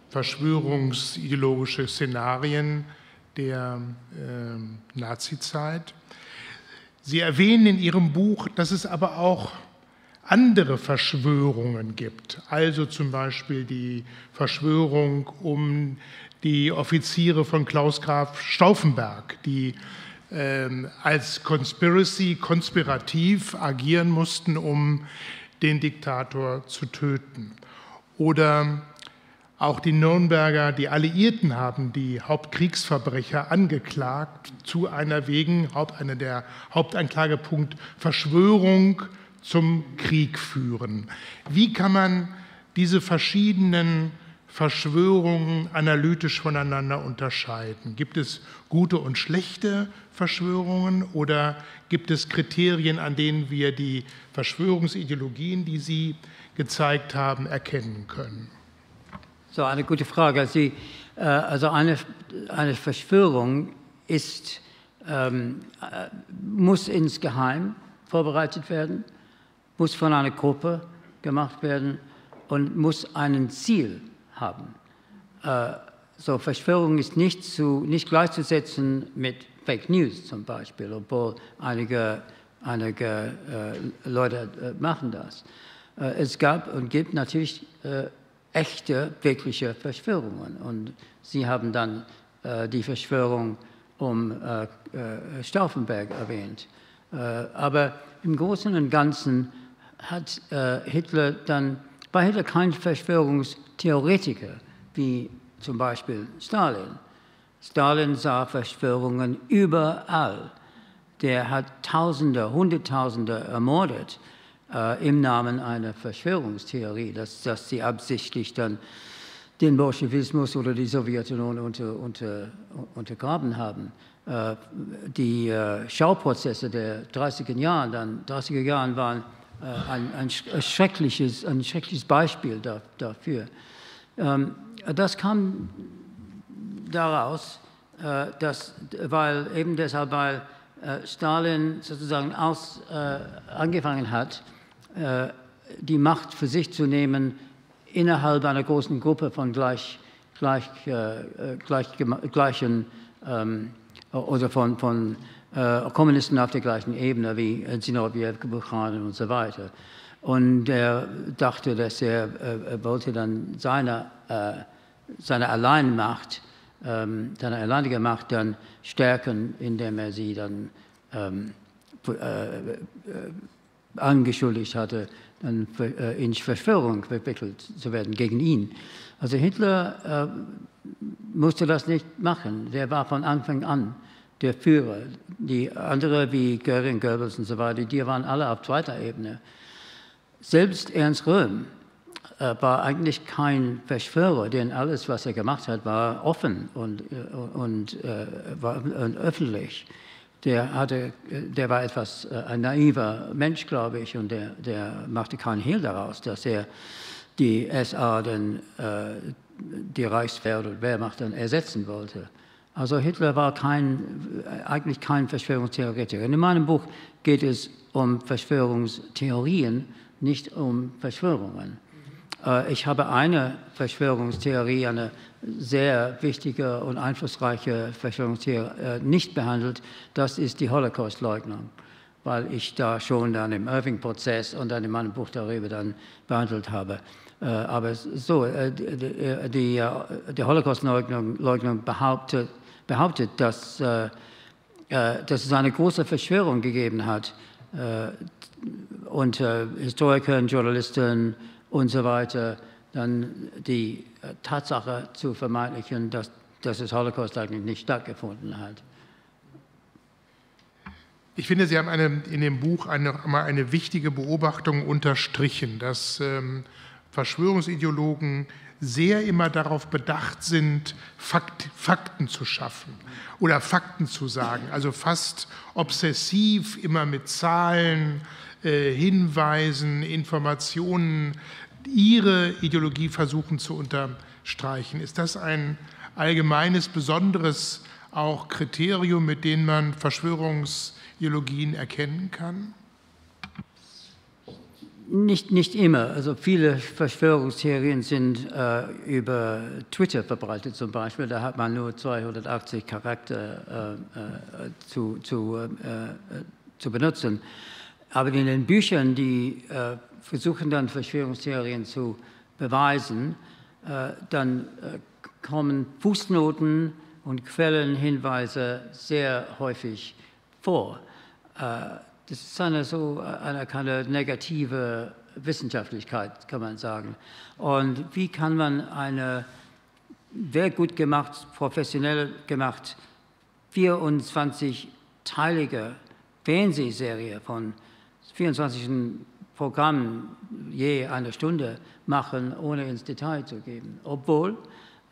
verschwörungsideologische Szenarien der äh, Nazizeit. Sie erwähnen in Ihrem Buch, dass es aber auch andere Verschwörungen gibt, also zum Beispiel die Verschwörung um die Offiziere von Klaus Graf Stauffenberg, die ähm, als Conspiracy, konspirativ agieren mussten, um den Diktator zu töten. Oder auch die Nürnberger, die Alliierten haben die Hauptkriegsverbrecher angeklagt zu einer wegen, einer der Hauptanklagepunkt Verschwörung zum Krieg führen. Wie kann man diese verschiedenen Verschwörungen analytisch voneinander unterscheiden? Gibt es gute und schlechte Verschwörungen oder gibt es Kriterien, an denen wir die Verschwörungsideologien, die Sie gezeigt haben, erkennen können? So, eine gute Frage. Sie, äh, also eine, eine Verschwörung ist, ähm, äh, muss insgeheim vorbereitet werden, muss von einer Gruppe gemacht werden und muss ein Ziel haben. Äh, so Verschwörung ist nicht, zu, nicht gleichzusetzen mit Fake News zum Beispiel, obwohl einige, einige äh, Leute äh, machen das. Äh, es gab und gibt natürlich echte, wirkliche Verschwörungen. Und Sie haben dann die Verschwörung um Stauffenberg erwähnt. aber im Großen und Ganzen hat Hitler dann, Hitler kein Verschwörungstheoretiker wie zum Beispiel Stalin. Stalin sah Verschwörungen überall. Der hat Tausende, Hunderttausende ermordet äh, im Namen einer Verschwörungstheorie, dass, dass sie absichtlich dann den Bolschewismus oder die Sowjetunion unter, unter, untergraben haben. Äh, die äh, Schauprozesse der 30er Jahre, dann 30er Jahren waren ein, ein, schreckliches, ein schreckliches Beispiel da, dafür. Ähm, das kam daraus, äh, dass, weil eben deshalb, weil äh, Stalin sozusagen aus, äh, angefangen hat, die Macht für sich zu nehmen innerhalb einer großen Gruppe von gleich, gleich, gleich, gleichen ähm, oder von, von Kommunisten auf der gleichen Ebene wie Zinoviev, Bukharin und so weiter. Und er dachte, dass er, äh, er wollte dann seine, äh, seine Alleinmacht, ähm, seine alleinige Macht dann stärken, indem er sie dann ähm, äh, äh, angeschuldigt hatte, dann äh, in Verschwörung verwickelt zu werden gegen ihn. Also Hitler äh, musste das nicht machen. Der war von Anfang an der Führer. Die anderen wie Göring, Goebbels und so weiter, die waren alle auf zweiter Ebene. Selbst Ernst Röhm äh, war eigentlich kein Verschwörer, denn alles, was er gemacht hat, war offen und, äh, und, äh, war, und öffentlich. Der, hatte, der war etwas äh, ein naiver Mensch, glaube ich, und der, der machte keinen Hehl daraus, dass er die SA, den, äh, die Reichswehr oder Wehrmacht dann ersetzen wollte. Also Hitler war kein, eigentlich kein Verschwörungstheoretiker. In meinem Buch geht es um Verschwörungstheorien, nicht um Verschwörungen. Äh, ich habe eine Verschwörungstheorie, eine sehr wichtige und einflussreiche Verschwörungstheorie äh, nicht behandelt. Das ist die Holocaust-Leugnung, weil ich da schon dann im Irving-Prozess und dann in meinem Buch darüber dann behandelt habe. Äh, aber so, die, die, die Holocaust-Leugnung behauptet, behauptet dass, dass es eine große Verschwörung gegeben hat unter Historikern, Journalisten und so weiter, dann die Tatsache zu vermeintlichen, dass, dass das Holocaust eigentlich nicht stattgefunden hat. Ich finde, Sie haben eine, in dem Buch eine, mal eine wichtige Beobachtung unterstrichen, dass ähm, Verschwörungsideologen sehr immer darauf bedacht sind, Fakt, Fakten zu schaffen oder Fakten zu sagen. Also fast obsessiv immer mit Zahlen, äh, Hinweisen, Informationen ihre Ideologie versuchen zu unterstreichen. Ist das ein allgemeines, besonderes auch Kriterium, mit dem man Verschwörungsideologien erkennen kann? Nicht, nicht immer. Also viele Verschwörungstheorien sind äh, über Twitter verbreitet zum Beispiel. Da hat man nur 280 Charakter äh, äh, zu, zu, äh, äh, zu benutzen. Aber in den Büchern, die versuchen dann Verschwörungstheorien zu beweisen, dann kommen Fußnoten und Quellenhinweise sehr häufig vor. Das ist eine so eine keine negative Wissenschaftlichkeit, kann man sagen. Und wie kann man eine sehr gut gemacht, professionell gemacht, 24-teilige Fernsehserie von 24 Programmen je eine Stunde machen, ohne ins Detail zu gehen. Obwohl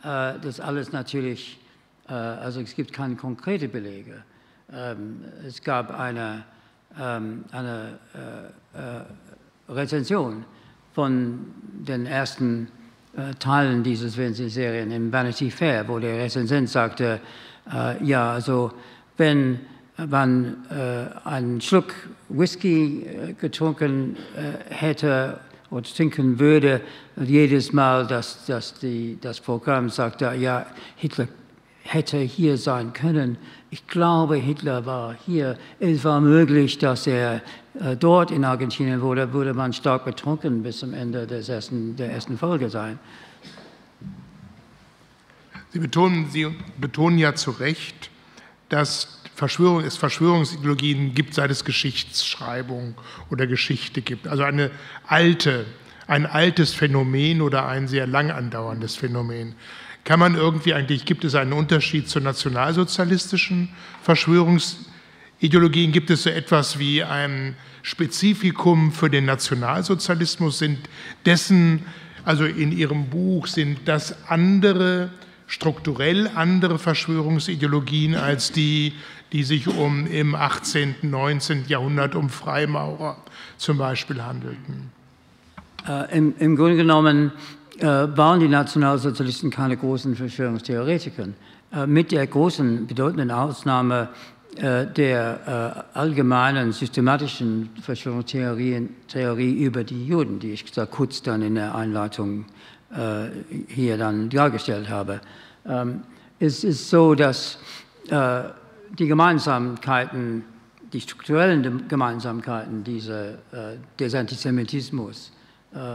äh, das alles natürlich, äh, also es gibt keine konkreten Belege. Ähm, es gab eine ähm, eine äh, äh, Rezension von den ersten äh, Teilen dieses Fernsehserien in Vanity Fair, wo der Rezensent sagte, ja, also wenn man einen Schluck Whisky getrunken hätte oder trinken würde, jedes Mal, dass, dass die, das Programm sagte, ja, Hitler hätte hier sein können, ich glaube, Hitler war hier. Es war möglich, dass er äh, dort in Argentinien wurde, würde man stark betrunken bis zum Ende des ersten, der ersten Folge sein. Sie betonen, Sie betonen ja zu Recht, dass Verschwörung, es Verschwörungsideologien gibt, seit es Geschichtsschreibung oder Geschichte gibt. Also eine alte, ein altes Phänomen oder ein sehr lang andauerndes Phänomen. Kann man irgendwie eigentlich, gibt es einen Unterschied zu nationalsozialistischen Verschwörungsideologien? Gibt es so etwas wie ein Spezifikum für den Nationalsozialismus? Sind dessen, also in Ihrem Buch, sind das andere, strukturell andere Verschwörungsideologien als die, die sich um im 18., 19. Jahrhundert um Freimaurer zum Beispiel handelten? Äh, im, Im Grunde genommen waren die Nationalsozialisten keine großen Verschwörungstheoretiker. Äh, mit der großen, bedeutenden Ausnahme äh, der allgemeinen systematischen Verschwörungstheorie über die Juden, die ich da kurz dann in der Einleitung hier dann dargestellt habe. Ähm, es ist so, dass die Gemeinsamkeiten die strukturellen Gemeinsamkeiten dieser, äh, des Antisemitismus äh,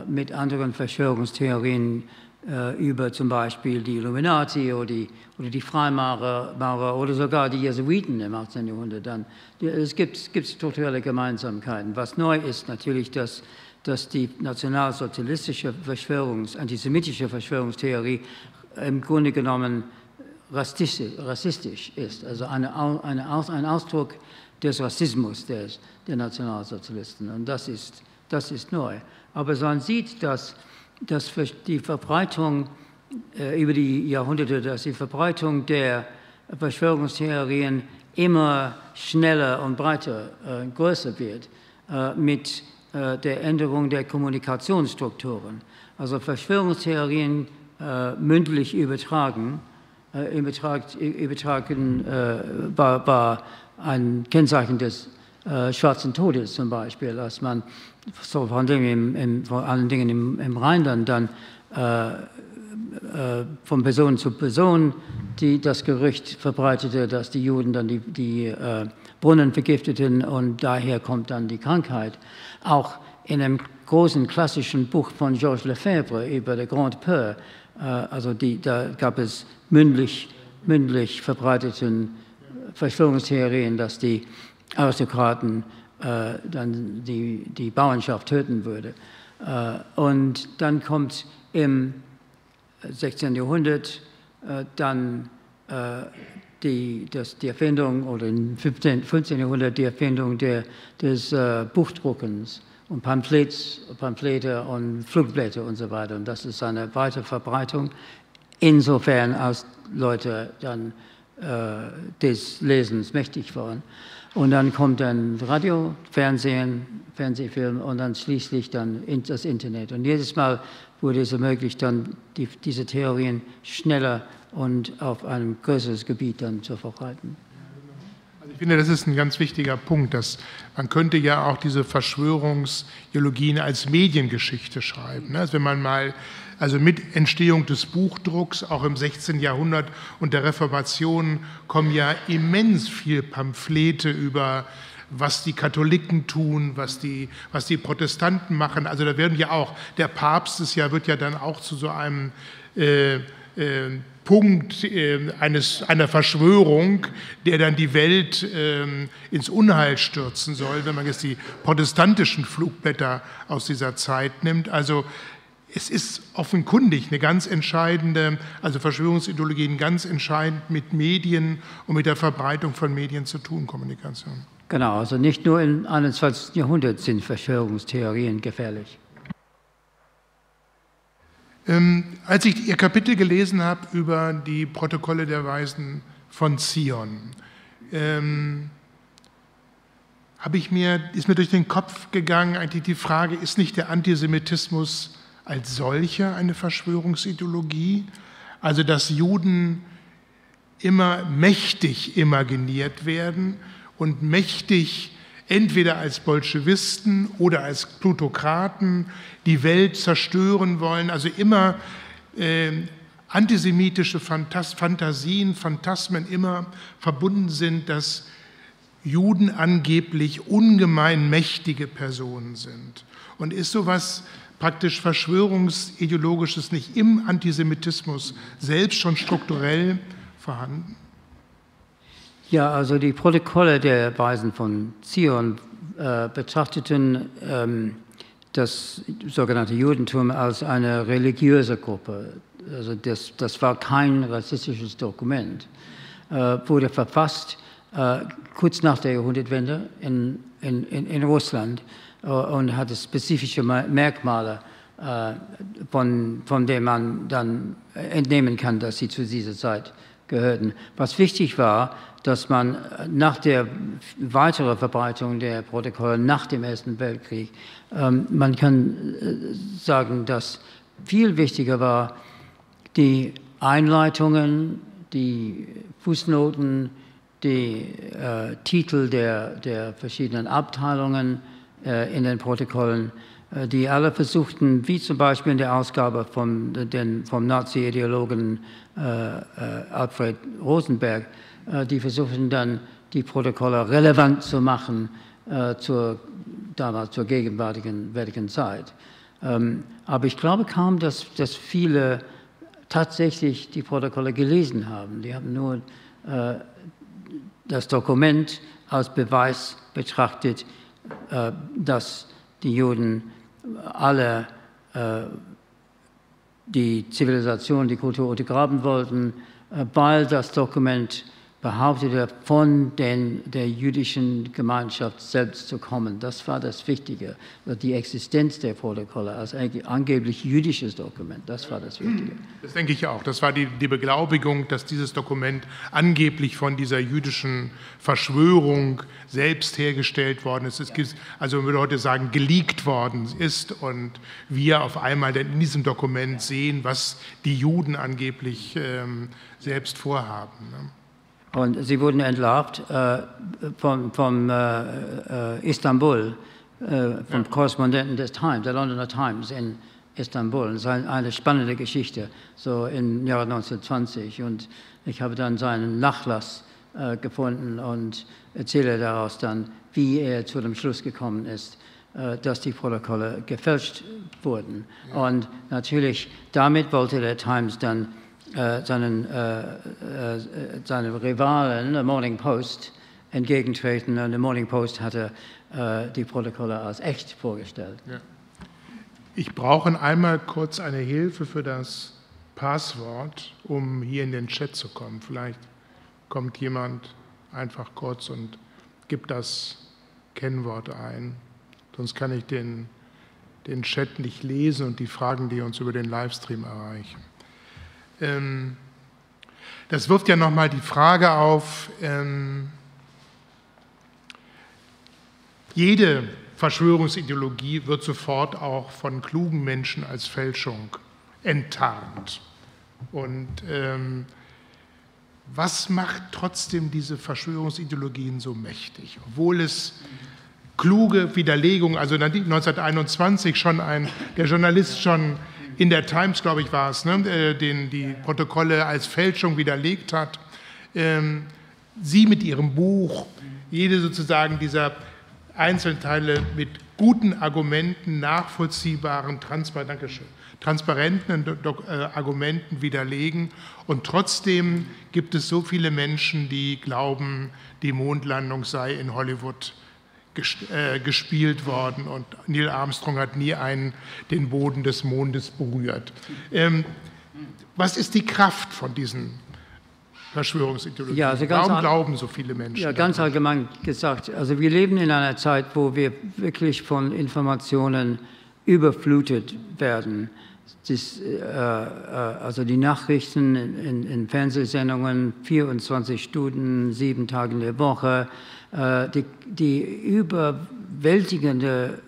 mit anderen Verschwörungstheorien äh, über zum Beispiel die Illuminati oder die, oder die Freimaurer Maurer oder sogar die Jesuiten im 18. Jahrhundert. Dann, es gibt, es gibt strukturelle Gemeinsamkeiten. Was neu ist natürlich, dass, dass die nationalsozialistische Verschwörungs-, antisemitische Verschwörungstheorie im Grunde genommen rassistisch, ist, also eine, eine, ein Ausdruck des Rassismus des, der Nationalsozialisten. Und das ist, das ist neu. Aber man sieht, dass, dass die Verbreitung äh, über die Jahrhunderte, dass die Verbreitung der Verschwörungstheorien immer schneller und breiter, äh, größer wird äh, mit äh, der Änderung der Kommunikationsstrukturen. Also Verschwörungstheorien äh, mündlich übertragen, äh, übertragen war, war ein Kennzeichen des schwarzen Todes zum Beispiel, als man so vor, allem im, vor allen Dingen im, im Rheinland dann äh, äh, von Person zu Person die, das Gerücht verbreitete, dass die Juden dann die, die äh, Brunnen vergifteten und daher kommt dann die Krankheit. Auch in einem großen klassischen Buch von Georges Lefebvre über die Grande Peur, äh, also die, da gab es mündlich, mündlich verbreiteten Verschwörungstheorien, dass die Aristokraten äh, dann die, die Bauernschaft töten würde. Äh, und dann kommt im 16. Jahrhundert äh, dann äh, die, das, die Erfindung oder im 15, 15. Jahrhundert die Erfindung der, des äh, Buchdruckens und Pamphlets, Pamphlete und Flugblätter und so weiter. Und das ist eine weitere Verbreitung, insofern als Leute dann äh, des Lesens mächtig waren. Und dann kommt dann Radio, Fernsehen, Fernsehfilm und dann schließlich dann das Internet. Und jedes Mal wurde es ermöglicht, dann die, diese Theorien schneller und auf einem größeres Gebiet dann zu verbreiten. Also ich finde, das ist ein ganz wichtiger Punkt, dass man könnte ja auch diese Verschwörungsideologien als Mediengeschichte schreiben. Ne? Also wenn man mal also mit Entstehung des Buchdrucks, auch im 16. Jahrhundert und der Reformation, kommen ja immens viele Pamphlete über was die Katholiken tun, was die, was die Protestanten machen. Also da werden ja auch, der Papst ist ja, wird ja dann auch zu so einem äh, äh, Punkt äh, eines, einer Verschwörung, der dann die Welt äh, ins Unheil stürzen soll, wenn man jetzt die protestantischen Flugblätter aus dieser Zeit nimmt. Also es ist offenkundig eine ganz entscheidende, also Verschwörungsideologien ganz entscheidend mit Medien und mit der Verbreitung von Medien zu tun, Kommunikation. Genau, also nicht nur im 21. Jahrhundert sind Verschwörungstheorien gefährlich. Ähm, als ich Ihr Kapitel gelesen habe über die Protokolle der Weisen von Zion, ähm, habe ich mir, ist mir durch den Kopf gegangen, eigentlich die Frage, ist nicht der Antisemitismus als solcher eine Verschwörungsideologie, also dass Juden immer mächtig imaginiert werden und mächtig entweder als Bolschewisten oder als Plutokraten die Welt zerstören wollen, also immer äh, antisemitische Fantas Fantasien, Phantasmen immer verbunden sind, dass Juden angeblich ungemein mächtige Personen sind. Und ist sowas praktisch Verschwörungsideologisches nicht im Antisemitismus selbst schon strukturell vorhanden? Ja, also die Protokolle der Weisen von Zion äh, betrachteten ähm, das sogenannte Judentum als eine religiöse Gruppe. Also das, das war kein rassistisches Dokument. Äh, wurde verfasst äh, kurz nach der Jahrhundertwende in, in, in, in Russland und hatte spezifische Merkmale, äh, von, von denen man dann entnehmen kann, dass sie zu dieser Zeit gehörten. Was wichtig war, dass man nach der weiteren Verbreitung der Protokolle nach dem Ersten Weltkrieg, ähm, man kann äh, sagen, dass viel wichtiger war, die Einleitungen, die Fußnoten, die äh, Titel der, der verschiedenen Abteilungen, äh, in den Protokollen, äh, die alle versuchten, wie zum Beispiel in der Ausgabe vom, den, vom Nazi-Ideologen äh, Alfred Rosenberg, die versuchten dann die Protokolle relevant zu machen äh, zur, damals zur gegenwärtigen Zeit. Ähm, aber ich glaube kaum, dass, dass viele tatsächlich die Protokolle gelesen haben. Die haben nur äh, das Dokument als Beweis betrachtet, äh, dass die Juden alle äh, die Zivilisation, die Kultur untergraben wollten, äh, weil das Dokument behauptete, von den, der jüdischen Gemeinschaft selbst zu kommen. Das war das Wichtige. Die Existenz der Protokolle als angeblich jüdisches Dokument, das war das Wichtige. Das denke ich auch. Das war die, die Beglaubigung, dass dieses Dokument angeblich von dieser jüdischen Verschwörung selbst hergestellt worden ist. Es gibt, also man würde heute sagen, geleakt worden ist und wir auf einmal in diesem Dokument sehen, was die Juden angeblich ähm, selbst vorhaben. Ne? Und sie wurden entlarvt äh, vom, vom äh, äh Istanbul, äh, vom ja. Korrespondenten des Times, der Londoner Times in Istanbul. Das ist eine spannende Geschichte, so im Jahr 1920. Und ich habe dann seinen Nachlass äh, gefunden und erzähle daraus dann, wie er zu dem Schluss gekommen ist, äh, dass die Protokolle gefälscht wurden. Ja. Und natürlich, damit wollte der Times dann seinen, äh, äh, seinen Rivalen, der Morning Post, entgegentreten. Und der Morning Post hatte äh, die Protokolle als echt vorgestellt. Ja. Ich brauche einmal kurz eine Hilfe für das Passwort, um hier in den Chat zu kommen. Vielleicht kommt jemand einfach kurz und gibt das Kennwort ein. Sonst kann ich den, den Chat nicht lesen und die Fragen, die uns über den Livestream erreichen. Ähm, das wirft ja nochmal die Frage auf, ähm, jede Verschwörungsideologie wird sofort auch von klugen Menschen als Fälschung enttarnt. Und ähm, was macht trotzdem diese Verschwörungsideologien so mächtig? Obwohl es kluge Widerlegungen, also 1921 schon ein, der Journalist schon in der Times, glaube ich, war es, ne, äh, den die Protokolle als Fälschung widerlegt hat. Ähm, sie mit ihrem Buch, jede sozusagen dieser Einzelteile mit guten Argumenten, nachvollziehbaren, transparenten äh, Argumenten widerlegen. Und trotzdem gibt es so viele Menschen, die glauben, die Mondlandung sei in Hollywood äh, gespielt worden und Neil Armstrong hat nie einen, den Boden des Mondes berührt. Ähm, was ist die Kraft von diesen Verschwörungsideologien? Ja, also Warum glauben so viele Menschen? Ja, ganz daran? allgemein gesagt. Also wir leben in einer Zeit, wo wir wirklich von Informationen überflutet werden. Das, äh, äh also die Nachrichten in, in, Fernsehsendungen, 24 Stunden, sieben Tage in der Woche, äh, die, die überwältigende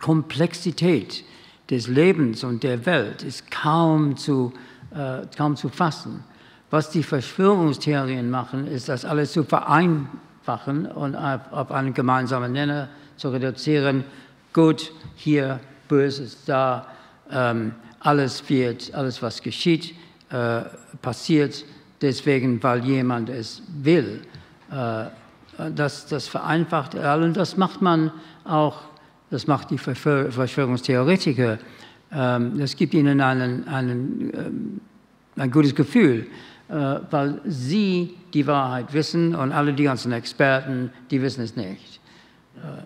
Komplexität des Lebens und der Welt ist kaum zu, äh, kaum zu fassen. Was die Verschwörungstheorien machen, ist das alles zu vereinfachen und auf, auf einen gemeinsamen Nenner zu reduzieren. Gut, hier, Böses, da, ähm, alles wird, alles was geschieht, äh, passiert deswegen, weil jemand es will. Äh, das, das vereinfacht und das macht man auch, das macht die Verschwörungstheoretiker. Ähm, das gibt ihnen einen, einen, ähm, ein gutes Gefühl, äh, weil sie die Wahrheit wissen und alle die ganzen Experten, die wissen es nicht. Äh,